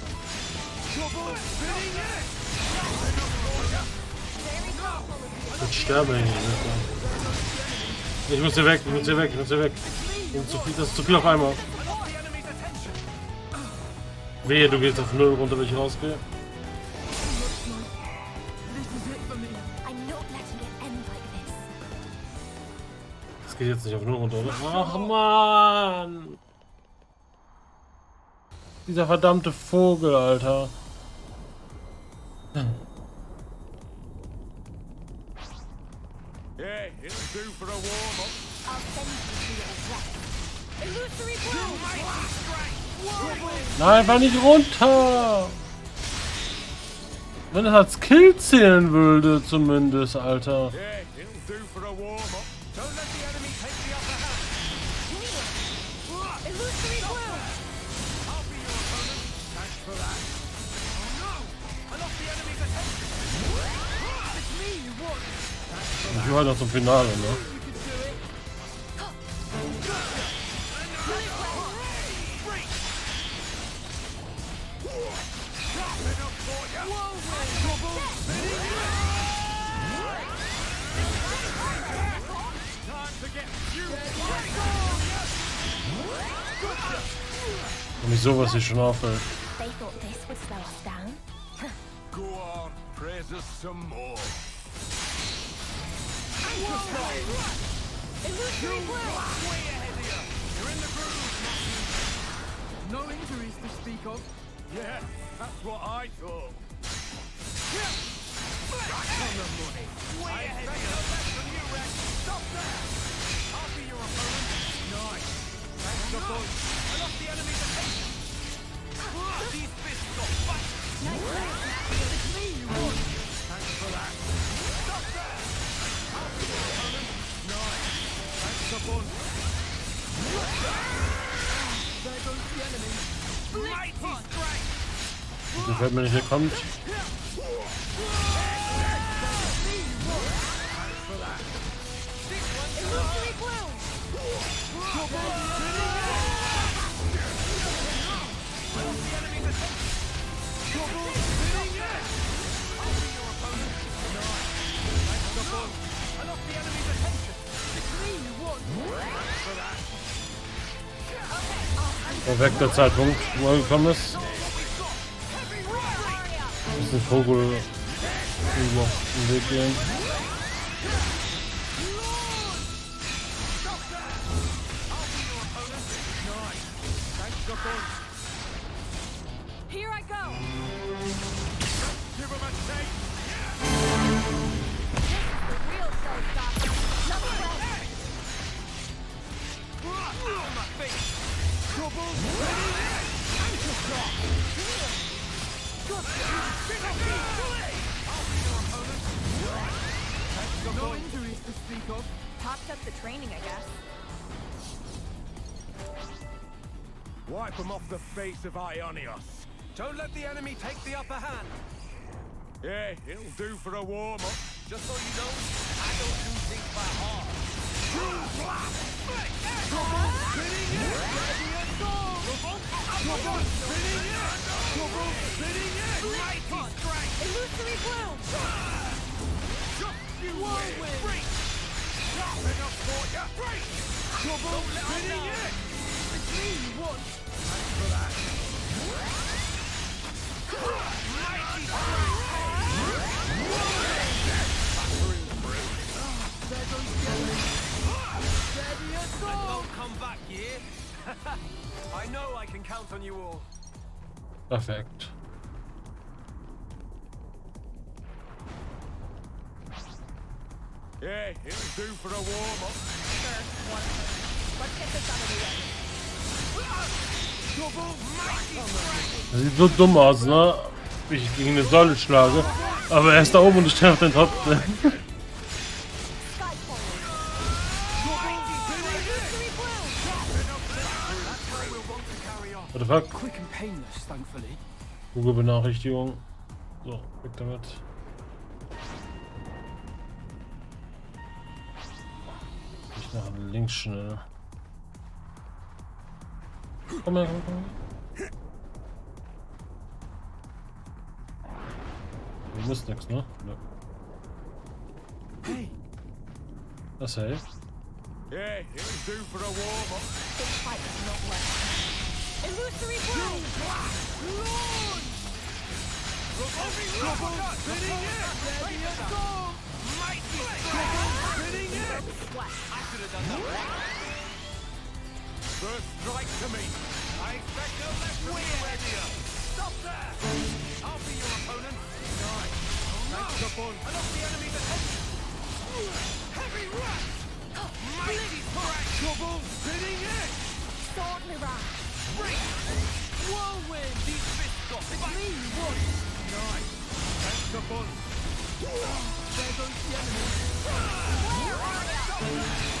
Ich sterbe hier. Alter. Ich muss hier weg, ich muss hier weg, ich muss hier weg. Zu viel, das ist zu viel auf einmal. Wehe, du gehst auf Null runter, wenn ich rausgehe. Das geht jetzt nicht auf Null runter, oder? Ach man! Dieser verdammte Vogel, Alter. Yeah, it'll do for a warm-up. I'll send you to your rest. Illusory bloom! Nein, fahr nicht runter! Wenn es als Kill zählen würde, zumindest, Alter. Yeah, Ich halt noch zum Finale, ne? Und mich sowas hier schon auffällt. They thought this would slow us down. Go on, praise us some more. No injuries to speak of. Yeah, that's what I thought. Way ahead of you. Stop there. I'll be your opponent. Nice. Thanks bunch. I lost the enemy's attention. These fists got fight. It's me. Thanks a bunch. There goes the enemy. Mighty strike. Gefällt mir nicht, wer kommt. Illusory Perfekter Zeitpunkt, wo er gekommen ist. Muss den Vogel über den Weg gehen. Wipe him off the face of Ionios. Don't let the enemy take the upper hand. Yeah, it'll do for a warm-up. Just so you know, I don't do things by heart. Trouble, spinning it. Ready and go. Trouble, spinning it. Trouble, spinning it. Mighty strike! Illusory bloom. You win. Freak. Sharp enough for ya. Freak. Trouble, spinning it. It's me you want. Thanks for that. Mighty strike! Steady as And don't come back here. I know I can count on you all. Perfekt. Yeah, it'll do for a warm-up. Sure, one turn. Let's get this out of the way. Das sieht so dumm aus, ne? Wie ich gegen eine Säule schlage. Aber er ist da oben und ich den. Sky forward. Illusory bloom. What the fuck? Thankfully. Google-Benachrichtigung. So, weg damit. Ich nach links schnell. Komm her, komm, komm. Du musst nix, ne? Ne. Hey, Das hält. Yeah, it'll do for a warm-up. This fight is not worth it. Illusory bloom. Trouble, spinning it. Ready and go. Mighty Spinning it. I should have done that. First strike to me. I expect no less from you, Ezio. Stop there! I'll be your opponent. Nice. That's the fun. I lost the enemy's attention. Heavy rush! Mighty strike! Trouble, spinning it. Sword mirage. Break! Whirlwind. These fists got back. Me one. Nice. That's the fun. there goes the enemy. No!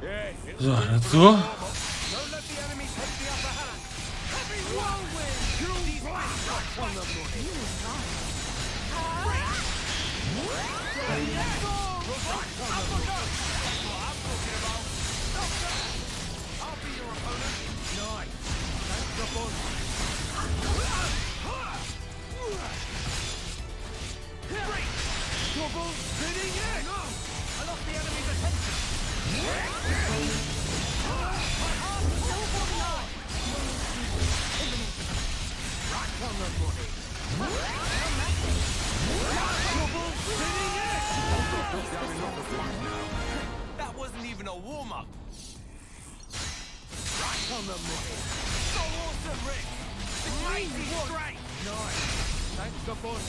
the fun. Trouble, spinning it. I lost the enemy's attention. That wasn't even a warm-up. Right on the money. So awesome, Rick. The mighty strike. Nice. Thanks the fun.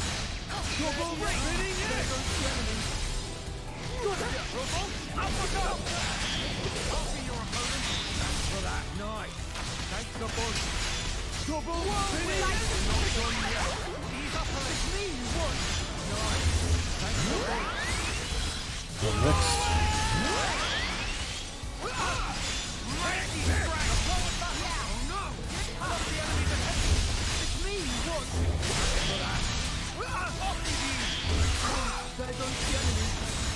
Trouble, spinning it. Trouble. Uppercut. I'll be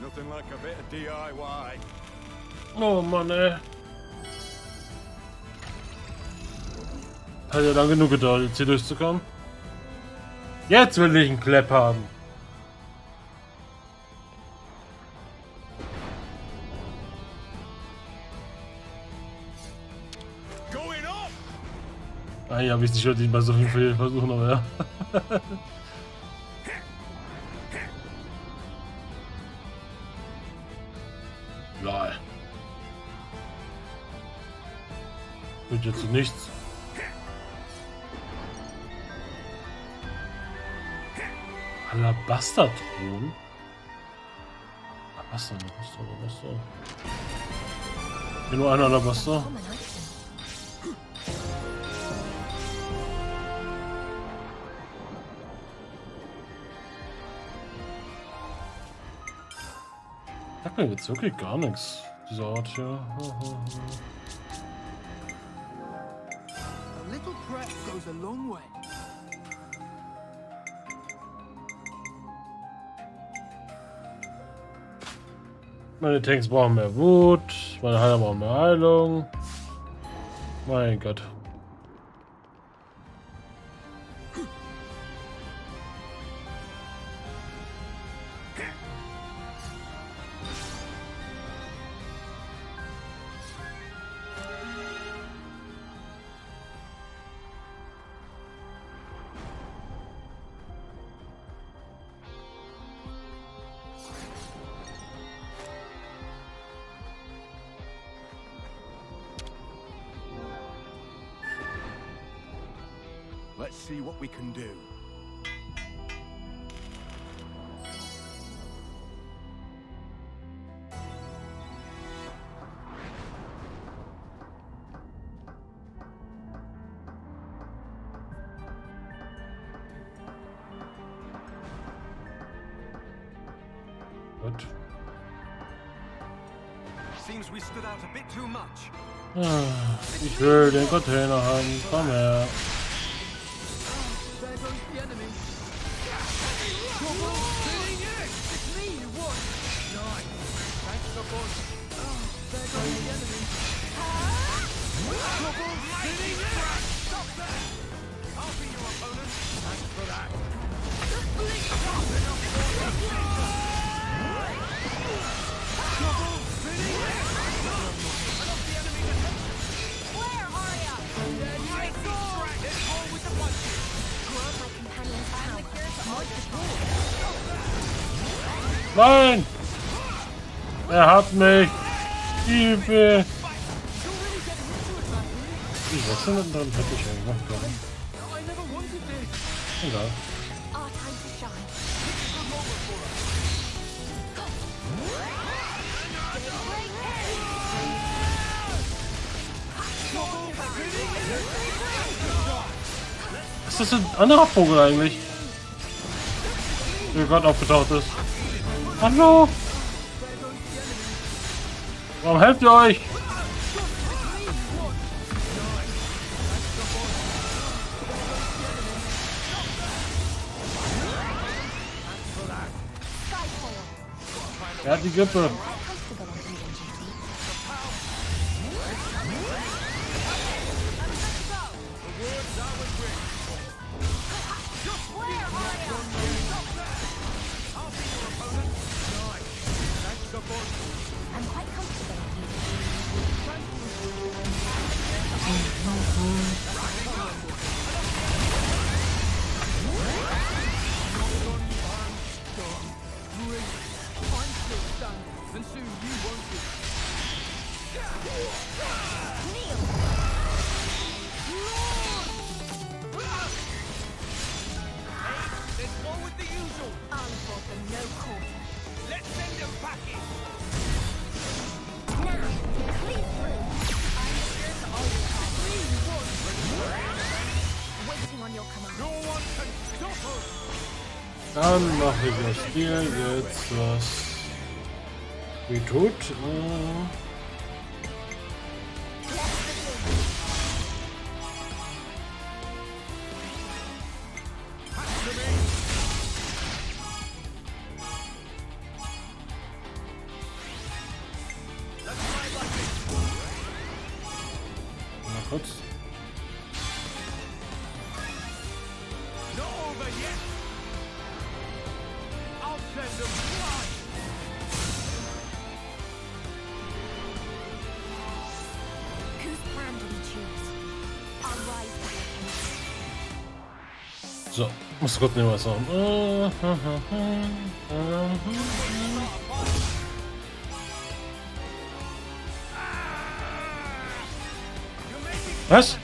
Nothing like a bit of DIY. Oh Mann, ey. Hat ja lang genug gedauert, jetzt hier durchzukommen. Jetzt will ich einen Klepp haben. Going up! Ah, hier habe ich nicht wirklich bei so vielen Versuchen, aber ja. Lol. Wird jetzt zu nichts. Alabasterthron? Alabaster, Alabaster, Alabaster. Hier nur ein Alabaster. Sagt mir jetzt wirklich gar nichts, diese Art hier. A little prep goes a long way. Meine Tanks brauchen mehr Wut, meine Heiler brauchen mehr Heilung. Mein Gott. Can do. Gut. Seems we stood out a bit too much. Ah, Ich will den Container haben. Komm her. Ist ein anderer Vogel eigentlich? Der gerade aufgetaucht ist. Hallo? Warum helft ihr euch? Er hat die Grippe. Ich muss kurz nehmen was sagen. Was?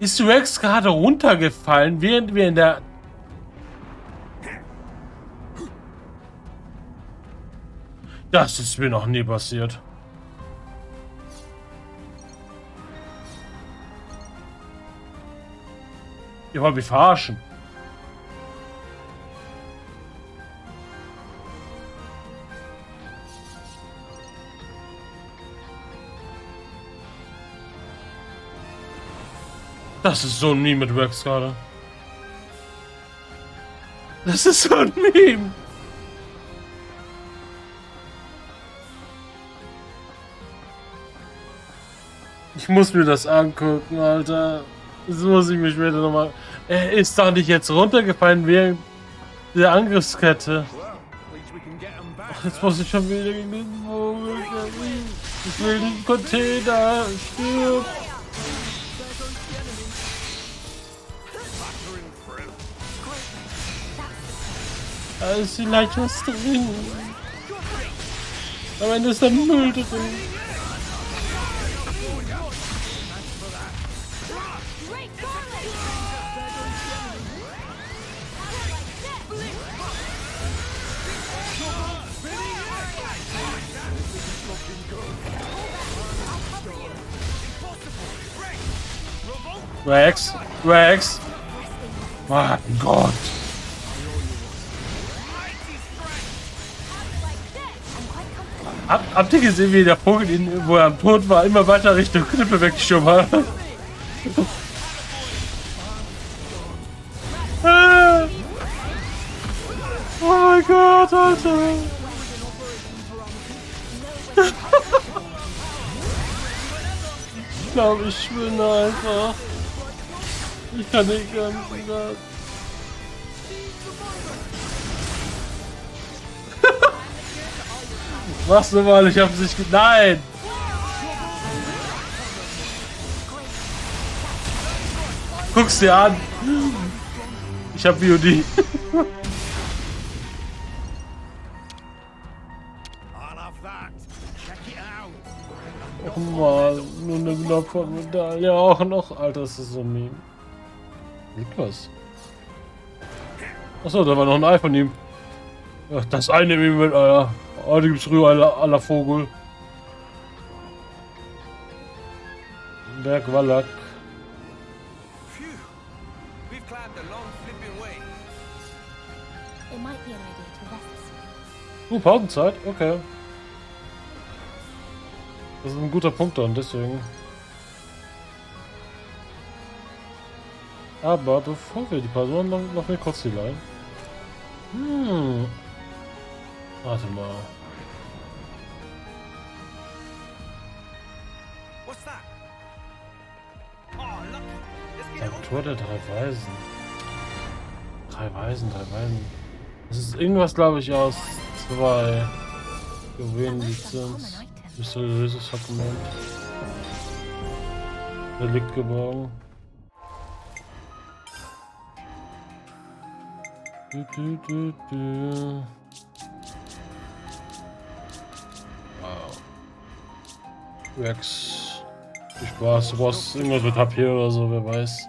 Ist Rex gerade runtergefallen, während wir in der... Das ist mir noch nie passiert. Ihr wollt mich verarschen. Das ist so ein Meme mit Rex gerade. Das ist so ein Meme. Ich muss mir das angucken, Alter. Das muss ich mir später nochmal. Er ist doch nicht jetzt runtergefallen während der Angriffskette. Jetzt muss ich schon wieder gegen den Vogel. Ich will den Container. Stirb. Da ist vielleicht was drin. Am Ende ist der Müll drin. Rex, Rex. Mein Gott. Hab, habt ihr gesehen, wie der Vogel, wo er am Tod war, immer weiter Richtung Klippe weggeschoben hat? Ah. oh mein Gott, Alter. ich glaube, ich schwinde einfach. Ich kann nicht ganz. Mach's nochmal, ich hab's nicht ge... Nein! Guck's dir an! Ich hab VOD. Oh Mann, nur eine Knopfmedaille auch noch. Alter, das ist so ein Meme. Was? Achso, da war noch ein Ei von ihm. Ach, das eine Meme mit Eier. Heute gibt's Rührei aller, aller Vogel. Berg rest. Uh, Pausenzeit? Okay. Das ist ein guter Punkt dann, deswegen. Aber bevor wir die Pause machen, noch, noch mir kurz die Line. Hm. Warte mal. Oh, it Tor der drei Weisen. Drei Weisen, drei Weisen. Das ist irgendwas, glaube ich, aus zwei Juwelenlizenz. Mysteriöses Dokument. Relikt geborgen. Du, du, du, du. Wow. Rex. Viel Spaß. Du brauchst irgendwas mit HP oder so, wer weiß.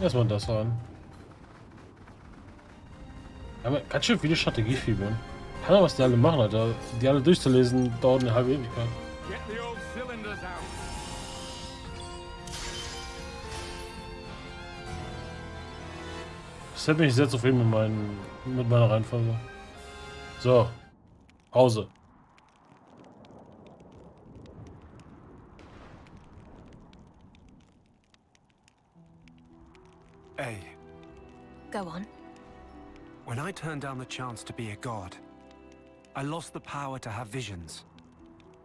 Erstmal das ran. Aber ganz schön viele Strategiefibern. Kann aber was die alle machen, Alter. Die alle durchzulesen, dauert eine halbe Ewigkeit. Sehr zufrieden mit, meinen, mit meiner Reihenfolge. So. Hause. Hey. Go on. When I turned down the chance to be a god, I lost the power to have visions.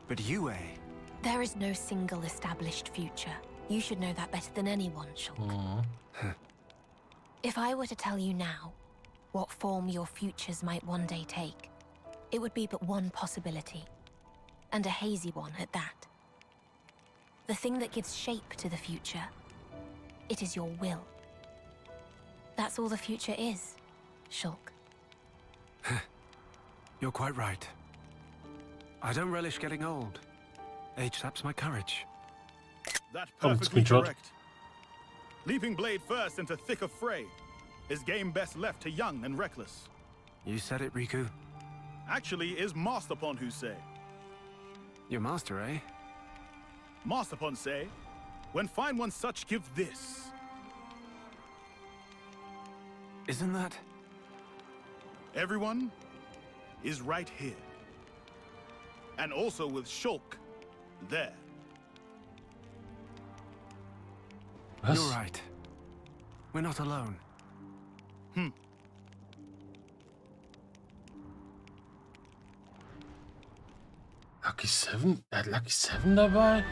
But you, A. There is no single established future. You should know that better than anyone, Shulk. Mm. Mm-hmm. If I were to tell you now what form your futures might one day take, it would be but one possibility, and a hazy one at that. The thing that gives shape to the future, it is your will. That's all the future is, Shulk. you're quite right. I don't relish getting old. Age saps my courage. That perfectly screenshot. correct. Leaping blade first into thick of fray is game best left to young and reckless. You said it, Riku. Actually, is Masterpon who say. Your master, eh? Masterpon say, when find one such, give this. Isn't that? Everyone is right here. And also with Shulk there. Was? You're right. We're not alone. Hmm. Lucky Seven? Er hat Lucky Seven dabei?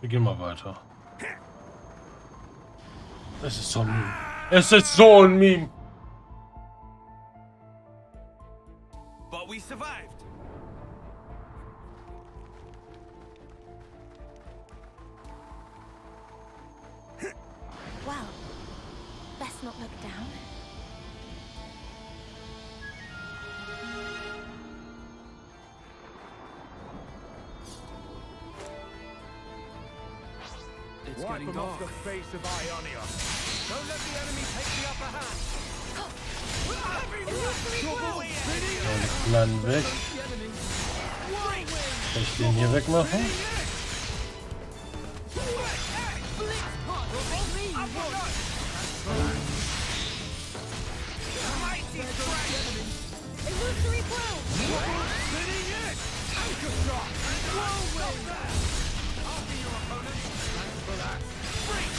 Wir gehen mal weiter. Es ist so ein Meme. Es ist so ein Meme. But we survived. Dark. off the face of Ionia. Don't let the enemy take the upper hand. Die kleinen weg. Kann ich den hier wegmachen? Illusory blow! No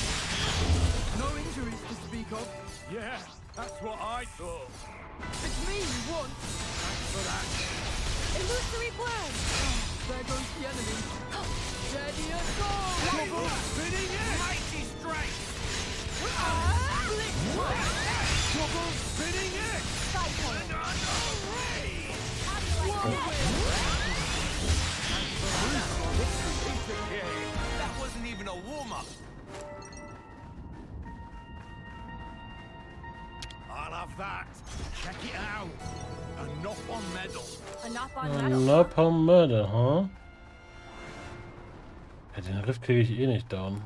injuries to speak of. Yeah, that's what I thought. It's me you want. Thanks for that. Illusory blow! There goes the enemy. Steady as go! Spinning it! Mighty strike! Double spinning it! That wasn't even a warm-up. I'll have that. Check it out. A knock on medal. A knock on metal. Napalm ha? Ja, den Riff kriege ich eh nicht down.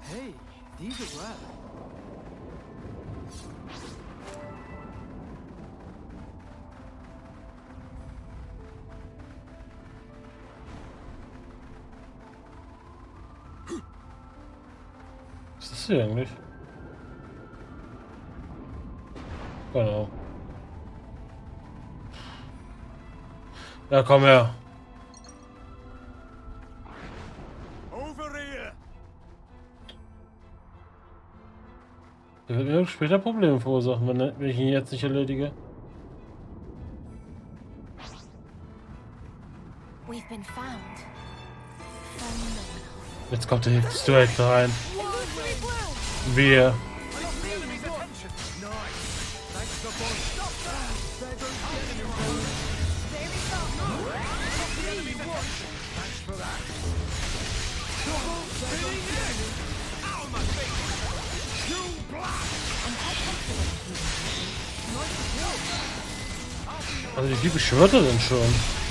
Hey, these are rare. Was ist das hier eigentlich? Genau. Ja, komm her. Over here! Der wird mir später Probleme verursachen, wenn, ich ihn jetzt nicht erledige. We've been found. Phenomenal. Jetzt kommt er straight rein. Illusory blow! Wir. Also wie beschwört er denn schon?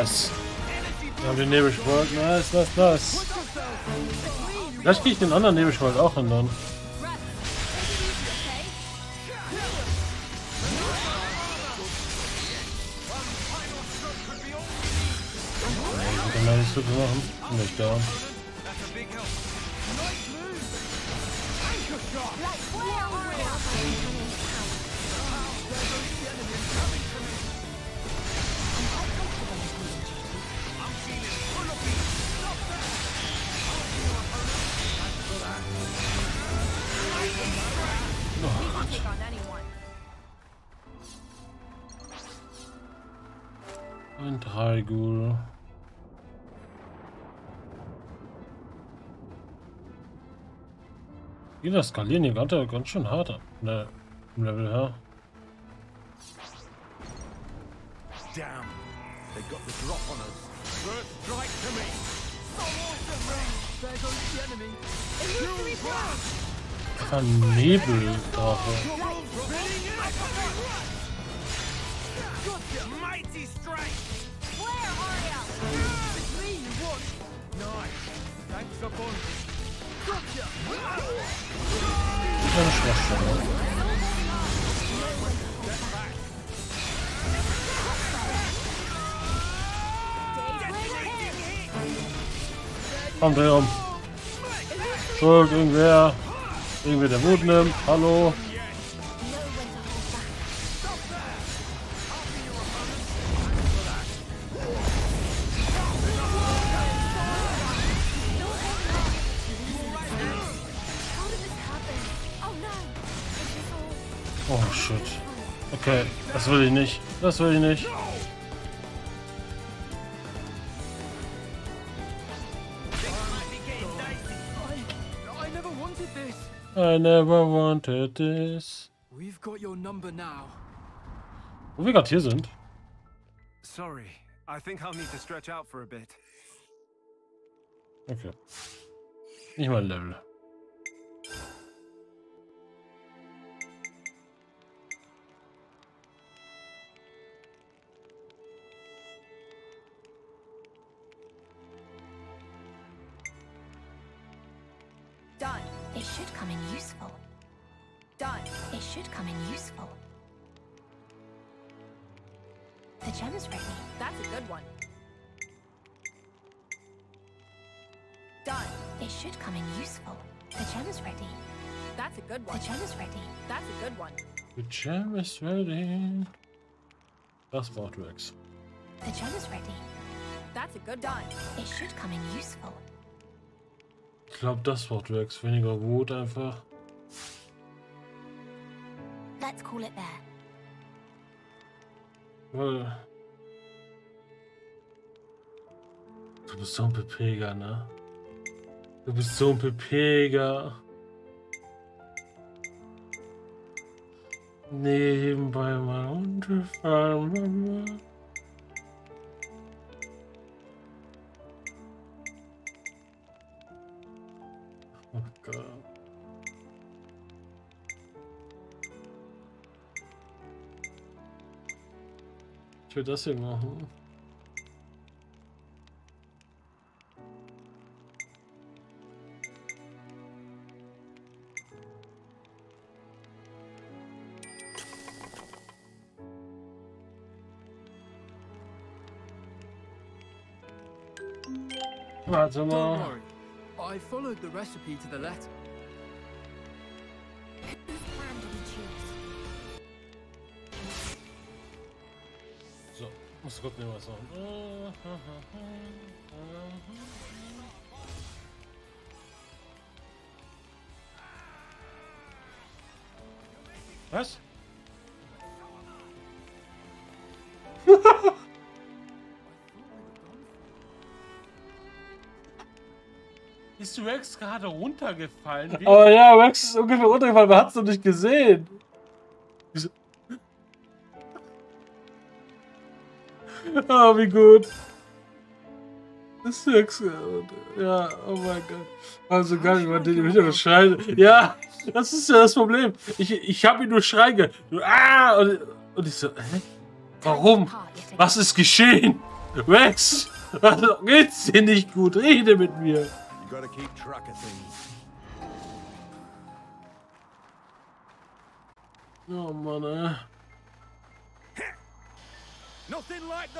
Nice. Wir haben den Nebelspalt. Nice, nice, nice. Vielleicht kriege ich den anderen Nebelspalt auch hin dann. Ich kann da nichts zu machen. Bin nicht da. Ein Dreigul. Die das skalieren hier ganz, ganz schön hart ne, im Level her. Damn! They got the drop on us. First strike to me. There goes the enemy. Einfach ein Nebeldrache. Mighty strike. It's me you want. Nice. Thanks a bunch. Gotcha. Eine Schwachstelle. Komm, dreh um. Schuld, irgendwer. Irgendwer, der Wut nimmt. Hallo. Will ich nicht. Das will ich nicht. I never wanted this. We've got your number now. Wo wir gerade hier sind. Sorry, I think I'll need to stretch out for a bit. Okay. Nicht mal ein Level. It should come in useful. Done. It should come in useful. The gem's ready. That's a good one. Done. It should come in useful. The gem's ready. That's a good The gem is ready. That's a good one. The gem is ready. Das braucht Rex. The gem is ready. That's a good done. It should come in useful. Ich glaube, das braucht Rex. Weniger Wut einfach. Let's call it there. Weil. Du bist so ein Pepeger, ne? Du bist so ein Pepeger. Nebenbei mal runterfahren, Mama. Ich will das hier machen. Warte mal. I followed the recipe to the letter. Muss gucken, was noch. Was? Ist Rex gerade runtergefallen? Wie- Aber ja, Max ist ungefähr runtergefallen, man hat es noch nicht gesehen. Wie gut. Das ist. Ja, oh mein Gott. Also geil, wie man den Hintergrund schreit. Ja, das ist ja das Problem. Ich, ich habe ihn nur schreien gehört. Ah! Und, und ich so, hä? Warum? Was ist geschehen? Rex! Also, geht's dir nicht gut? Rede mit mir. Oh Mann, ey. Nothing like the